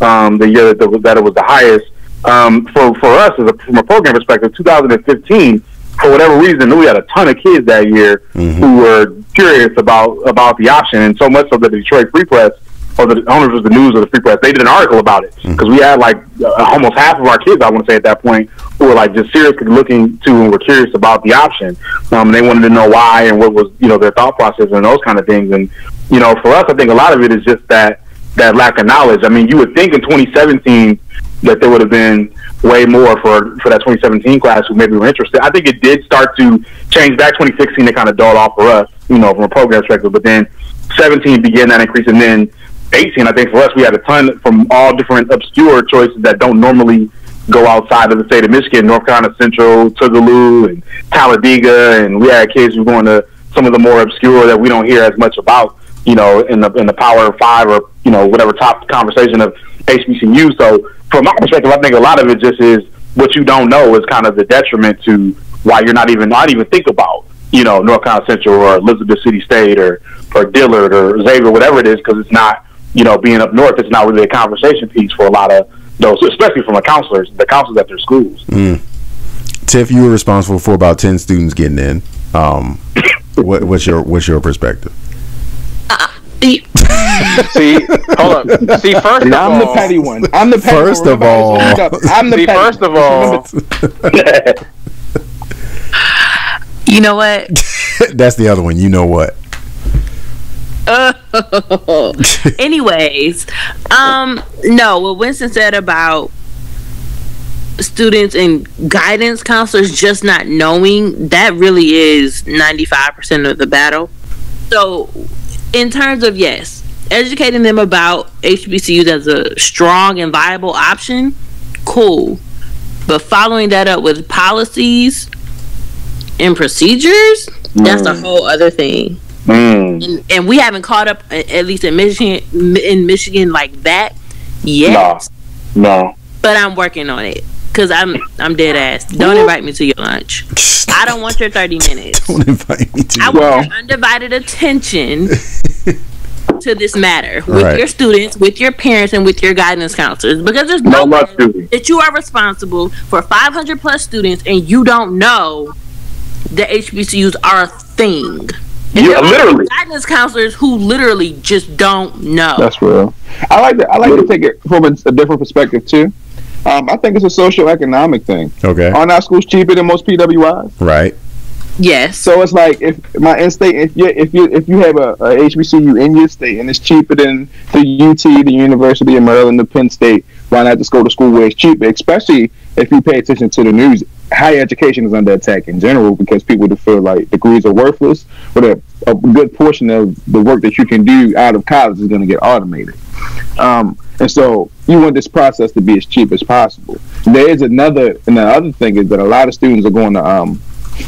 Speaker 6: um, the year that, the, that it was the highest um, for for us as a, from a program perspective, 2015, for whatever reason, we had a ton of kids that year mm-hmm. who were curious about about the option, and so much so that the Detroit Free Press or the owners of the news or the Free Press, they did an article about it because mm-hmm. we had like uh, almost half of our kids, I want to say at that point, who were like just seriously looking to and were curious about the option. Um, and they wanted to know why and what was you know their thought process and those kind of things. And you know, for us, I think a lot of it is just that that lack of knowledge. I mean, you would think in 2017 that there would have been way more for for that 2017 class who maybe were interested. I think it did start to change back 2016. It kind of dulled off for us, you know, from a program perspective. But then 17 began that increase, and then 18. I think for us, we had a ton from all different obscure choices that don't normally go outside of the state of Michigan, North Carolina Central, Tougaloo, and Talladega, and we had kids who were going to some of the more obscure that we don't hear as much about, you know, in the in the Power Five or you know whatever top conversation of HBCU. So from my perspective, I think a lot of it just is what you don't know is kind of the detriment to why you're not even not even think about you know North Carolina Central or Elizabeth City State or or Dillard or Xavier, whatever it is, because it's not you know being up north. It's not really a conversation piece for a lot of those, especially from the counselors, the counselors at their schools.
Speaker 1: Mm. Tiff, you were responsible for about ten students getting in. Um, what, what's your what's your perspective?
Speaker 5: See, hold up. See, first of
Speaker 3: I'm
Speaker 5: all,
Speaker 3: the petty one. I'm the petty
Speaker 1: First
Speaker 3: one.
Speaker 1: of all-
Speaker 3: I'm the
Speaker 5: see,
Speaker 3: petty
Speaker 5: first of all,
Speaker 2: You know what?
Speaker 1: That's the other one. You know what?
Speaker 2: Anyways, um, no, what Winston said about students and guidance counselors just not knowing that really is 95% of the battle. So, in terms of yes, educating them about HBCUs as a strong and viable option, cool. But following that up with policies and procedures, that's a mm. whole other thing. Mm. And, and we haven't caught up, at least in Michigan, in Michigan, like that yet.
Speaker 6: no.
Speaker 2: But I'm working on it because I'm I'm dead ass. Don't invite me to your lunch. I don't want your 30 minutes.
Speaker 1: Don't invite me to.
Speaker 2: I
Speaker 3: Well-
Speaker 2: want your undivided attention to this matter with
Speaker 1: Right.
Speaker 2: your students, with your parents, and with your guidance counselors. Because there's
Speaker 6: No
Speaker 2: no, way that you are responsible for 500 plus students and you don't know that HBCUs are a thing. And
Speaker 6: Yeah, literally.
Speaker 2: guidance counselors who literally just don't know.
Speaker 3: That's real. I like to I like to take it from a, a different perspective too. Um, I think it's a social economic thing.
Speaker 1: Okay.
Speaker 3: Aren't our schools cheaper than most PWIs?
Speaker 1: Right.
Speaker 2: yes.
Speaker 3: So it's like if my in-state, if you if you if you have a, a HBCU in your state and it's cheaper than the UT, the University of Maryland, the Penn State, why not just go to school where it's cheaper? Especially if you pay attention to the news, higher education is under attack in general because people feel like degrees are worthless, but a, a good portion of the work that you can do out of college is going to get automated. Um, and so you want this process to be as cheap as possible. There is another, and the other thing is that a lot of students are going to um,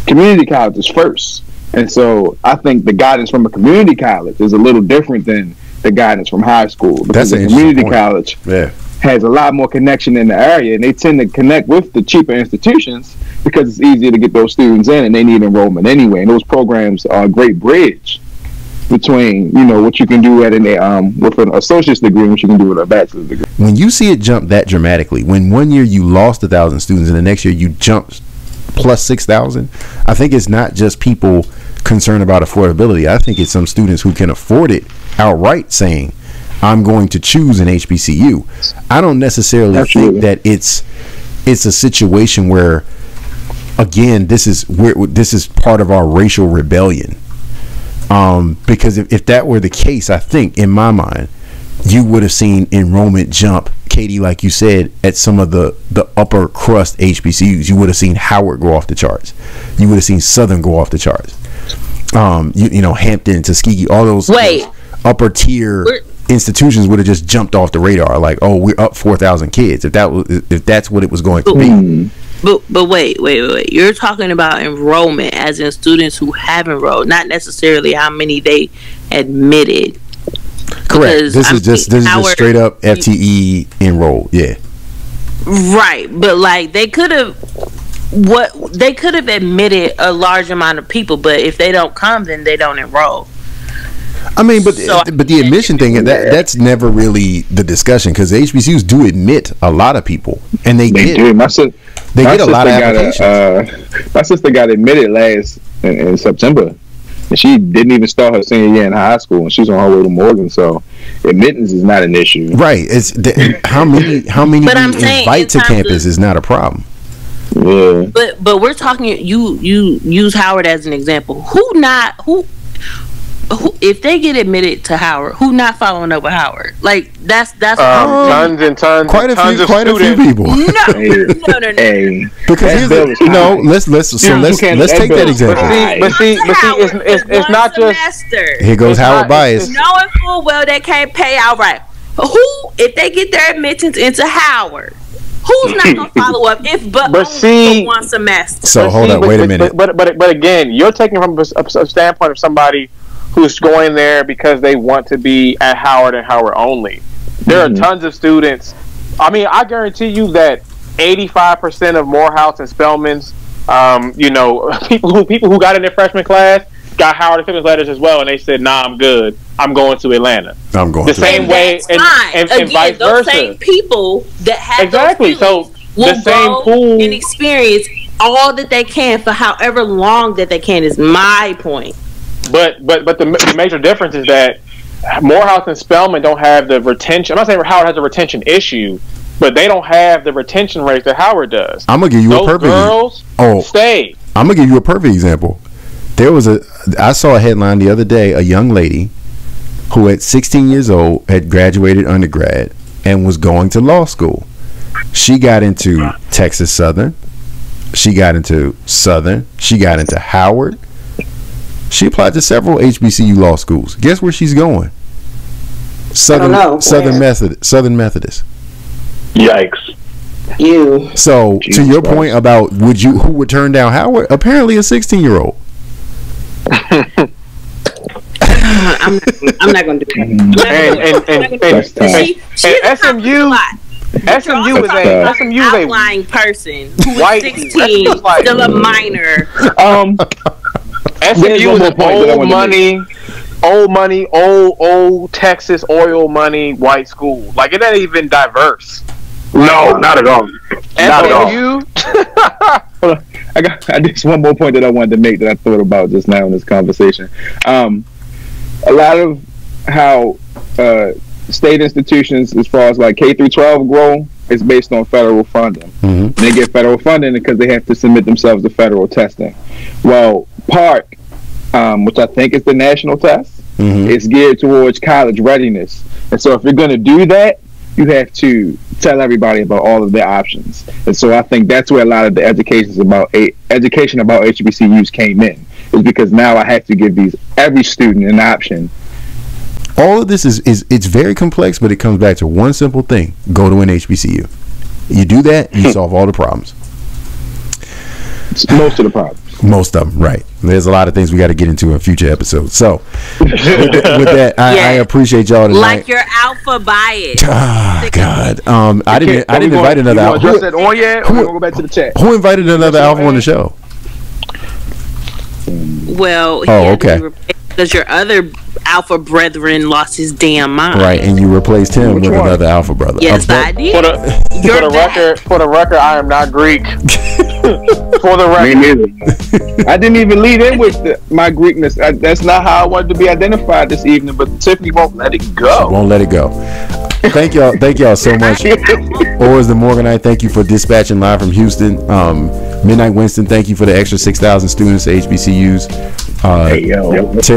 Speaker 3: community colleges first. And so I think the guidance from a community college is a little different than the guidance from high school. Because
Speaker 1: an
Speaker 3: a community
Speaker 1: point.
Speaker 3: college
Speaker 1: Yeah.
Speaker 3: has a lot more connection in the area and they tend to connect with the cheaper institutions because it's easier to get those students in and they need enrollment anyway. And those programs are a great bridge between, you know, what you can do at an um with an associate's degree and what you can do with a bachelor's degree.
Speaker 1: When you see it jump that dramatically, when one year you lost a thousand students and the next year you jumped plus six thousand, I think it's not just people concerned about affordability. I think it's some students who can afford it outright saying, "I'm going to choose an HBCU." I don't necessarily
Speaker 3: Absolutely.
Speaker 1: think that it's it's a situation where again this is where this is part of our racial rebellion Um, because if, if that were the case, I think in my mind, you would have seen enrollment jump, KD, like you said, at some of the the upper crust HBCUs. You would have seen Howard go off the charts. You would have seen Southern go off the charts. Um, you, you know, Hampton, Tuskegee, all those
Speaker 2: Wait.
Speaker 1: upper tier
Speaker 2: We're-
Speaker 1: institutions would have just jumped off the radar. Like, oh, we're up four thousand kids. If that was if that's what it was going to be.
Speaker 2: But but wait, wait, wait, wait. You're talking about enrollment as in students who have enrolled, not necessarily how many they admitted.
Speaker 1: Correct. This
Speaker 2: I
Speaker 1: is just this is just straight up FTE enrolled. Yeah.
Speaker 2: Right, but like they could have what they could have admitted a large amount of people, but if they don't come, then they don't enroll.
Speaker 1: I mean, but
Speaker 2: So-
Speaker 1: but the admission thing that that's never really the discussion because HBCUs do admit a lot of people, and they,
Speaker 3: They
Speaker 1: get
Speaker 3: do. My, sis-
Speaker 1: they
Speaker 3: my
Speaker 1: get a lot of
Speaker 3: sister got
Speaker 1: applications.
Speaker 3: uh, my sister got admitted last in, in September, and she didn't even start her senior year in high school, and she's on her way to Morgan. So admittance is not an issue.
Speaker 1: right. It's the, how many how many
Speaker 2: But I'm saying
Speaker 1: invite to campus
Speaker 2: of-
Speaker 1: is not a problem.
Speaker 3: Yeah.
Speaker 2: But but we're talking you you use Howard as an example. Who not who who if they get admitted to Howard, who not following up with Howard? Like that's that's
Speaker 5: Um, tons and tons,
Speaker 1: Quite a
Speaker 5: tons
Speaker 1: few
Speaker 5: of
Speaker 1: quite a few people.
Speaker 2: no, no, no, no.
Speaker 3: hey,
Speaker 1: Because
Speaker 3: That
Speaker 1: here's
Speaker 3: bill
Speaker 1: no, let's let's so
Speaker 3: Students
Speaker 1: let's
Speaker 3: who
Speaker 1: let's
Speaker 3: that
Speaker 1: take
Speaker 3: bill
Speaker 1: that
Speaker 3: is
Speaker 1: example.
Speaker 3: high.
Speaker 5: But see, but see, it's, it's, it's
Speaker 2: one
Speaker 5: not just
Speaker 2: semester.
Speaker 1: Here goes
Speaker 5: It's
Speaker 1: Howard
Speaker 5: not-
Speaker 1: bias.
Speaker 2: knowing full well they can't pay outright. Who, if they get their admittance into Howard, who's not gonna follow up if but,
Speaker 5: But
Speaker 2: only
Speaker 5: see-
Speaker 2: for one semester?
Speaker 1: So
Speaker 5: But
Speaker 1: hold
Speaker 5: see,
Speaker 1: up,
Speaker 5: but-
Speaker 1: wait a minute.
Speaker 5: But, but but but again, you're taking from a, a- a standpoint of somebody who's going there because they want to be at Howard and Howard only. There
Speaker 1: Mm-hmm.
Speaker 5: are tons of students. I mean, I guarantee you that 85% of Morehouse and Spelman's, um, you know, people who people who got in their freshman class got Howard and Spelman's letters as well, and they said, "Nah, I'm good. I'm going to Atlanta."
Speaker 1: I'm going
Speaker 5: The
Speaker 1: to
Speaker 5: same
Speaker 2: And
Speaker 5: way,
Speaker 2: that's
Speaker 5: and,
Speaker 2: fine.
Speaker 5: and, and
Speaker 2: Again,
Speaker 5: vice
Speaker 2: those
Speaker 5: versa.
Speaker 2: same people that have
Speaker 5: Exactly.
Speaker 2: Those
Speaker 5: So,
Speaker 2: feelings
Speaker 5: the same pool-
Speaker 2: and experience all that they can for however long that they can. Is my point.
Speaker 5: But but but the, the major difference is that Morehouse and Spelman don't have the retention. I'm not saying Howard has a retention issue, but they don't have the retention rate that Howard does.
Speaker 1: I'm gonna give you a
Speaker 5: Those
Speaker 1: perfect.
Speaker 5: girls
Speaker 1: Oh.
Speaker 5: stay.
Speaker 1: I'm gonna give you a perfect example. There was a I saw a headline the other day. A young lady who, at 16 years old, had graduated undergrad and was going to law school. She got into Texas Southern. She got into Southern. She got into Howard. She applied to several HBCU law schools. Guess where she's going? Southern. Southern Methodist. Southern Methodist.
Speaker 6: Yikes.
Speaker 2: You.
Speaker 1: So to your
Speaker 3: Christ.
Speaker 1: point about would you who would turn down Howard? Apparently a 16 year old.
Speaker 2: I'm not, I'm not gonna do that.
Speaker 5: And and and, and,
Speaker 2: not
Speaker 3: That's
Speaker 2: gonna do that.
Speaker 3: tough.
Speaker 2: She,
Speaker 5: and
Speaker 2: accomplished a
Speaker 5: SMU
Speaker 2: lot.
Speaker 5: SMU is a
Speaker 3: tough.
Speaker 5: SMU is a
Speaker 2: outlying person who is
Speaker 5: White-
Speaker 2: 16, still a minor.
Speaker 3: Um, There's
Speaker 5: SMU
Speaker 3: one
Speaker 5: is
Speaker 3: more
Speaker 5: an
Speaker 3: point
Speaker 5: old money, old money, old old Texas oil money white school. Like it ain't even diverse.
Speaker 6: No, not at all. Not at all.
Speaker 5: SMU,
Speaker 3: hold on. I got I just one more point that I wanted to make that I thought about just now in this conversation. Um, a lot of how uh, state institutions, as far as like K through 12 grow, is based on federal funding.
Speaker 1: Mhm.
Speaker 3: They get federal funding because they have to submit themselves to federal testing. Well, PARCC, um, which I think is the national test,
Speaker 1: Mhm.
Speaker 3: is geared towards college readiness. And so if you're going to do that, you have to tell everybody about all of their options. And so I think that's where a lot of the educations about a, education about HBCUs came in, is because now I have to give these every student an option.
Speaker 1: All of this is, is it's very complex, but it comes back to one simple thing: go to an HBCU. You do that, you solve all the problems.
Speaker 3: It's most of the problem.
Speaker 1: Most of them, right? There's a lot of things we got to get into in future episodes. So, with, that, with that, I,
Speaker 2: Yeah.
Speaker 1: I appreciate y'all tonight.
Speaker 2: Like your alpha bias.
Speaker 1: Ah, God, um, I didn't, I didn't
Speaker 3: gonna-
Speaker 1: invite another alpha.
Speaker 3: gonna
Speaker 1: Who,
Speaker 3: that on yet?
Speaker 1: Who-
Speaker 3: we gonna go back to the chat?
Speaker 1: who invited another alpha on the show?
Speaker 2: Well,
Speaker 1: Oh, okay.
Speaker 2: Because your other alpha brethren lost his damn mind.
Speaker 1: Right, and you replaced him
Speaker 3: Which
Speaker 1: with
Speaker 3: one?
Speaker 1: another alpha brother.
Speaker 2: Yes,
Speaker 1: A
Speaker 2: I did.
Speaker 5: for the for the record, for the record, I am not Greek. for the
Speaker 6: Me
Speaker 5: record,
Speaker 6: neither.
Speaker 3: I didn't even lead in with the, my Greekness. I, that's not how I wanted to be identified this evening. But Tiffany won't let it go.
Speaker 1: Won't let it go. Thank y'all. Thank y'all so much. Or is the Morganite? Thank you for dispatching live from Houston. Um, Midnight Winston, thank you for the extra 6,000 students at HBCUs. Uh,
Speaker 3: Hey, yo.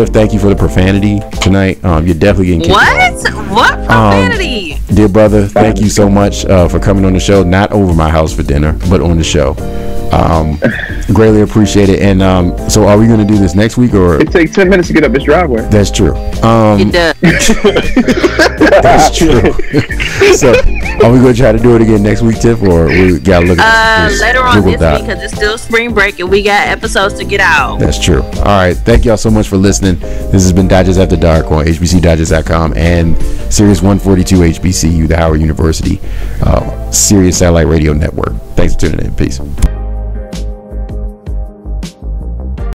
Speaker 1: Thank you for the profanity tonight. Um, you're definitely getting kicked
Speaker 2: What?
Speaker 1: off.
Speaker 2: What profanity?
Speaker 1: Dear brother, thank you so much uh, for coming on the show. Not over my house for dinner, but on the show. Um, greatly appreciate it. And um, so, are we going to do this next week or?
Speaker 3: It takes ten minutes to get up this driveway.
Speaker 1: That's true. Um,
Speaker 2: it does.
Speaker 1: that's true. so, are we going to try to do it again next week, Tiff, or we got to look
Speaker 2: Uh,
Speaker 1: at this
Speaker 2: later on
Speaker 1: Google
Speaker 2: this
Speaker 1: Doc?
Speaker 2: week because it's still spring break and we got episodes to get out.
Speaker 1: That's true. All right. Thank y'all so much for listening. This has been Digest After Dark on HBCUDigest.com and Sirius 142 HBCU, the Howard University uh, Sirius Satellite Radio Network. Thanks for tuning in. Peace.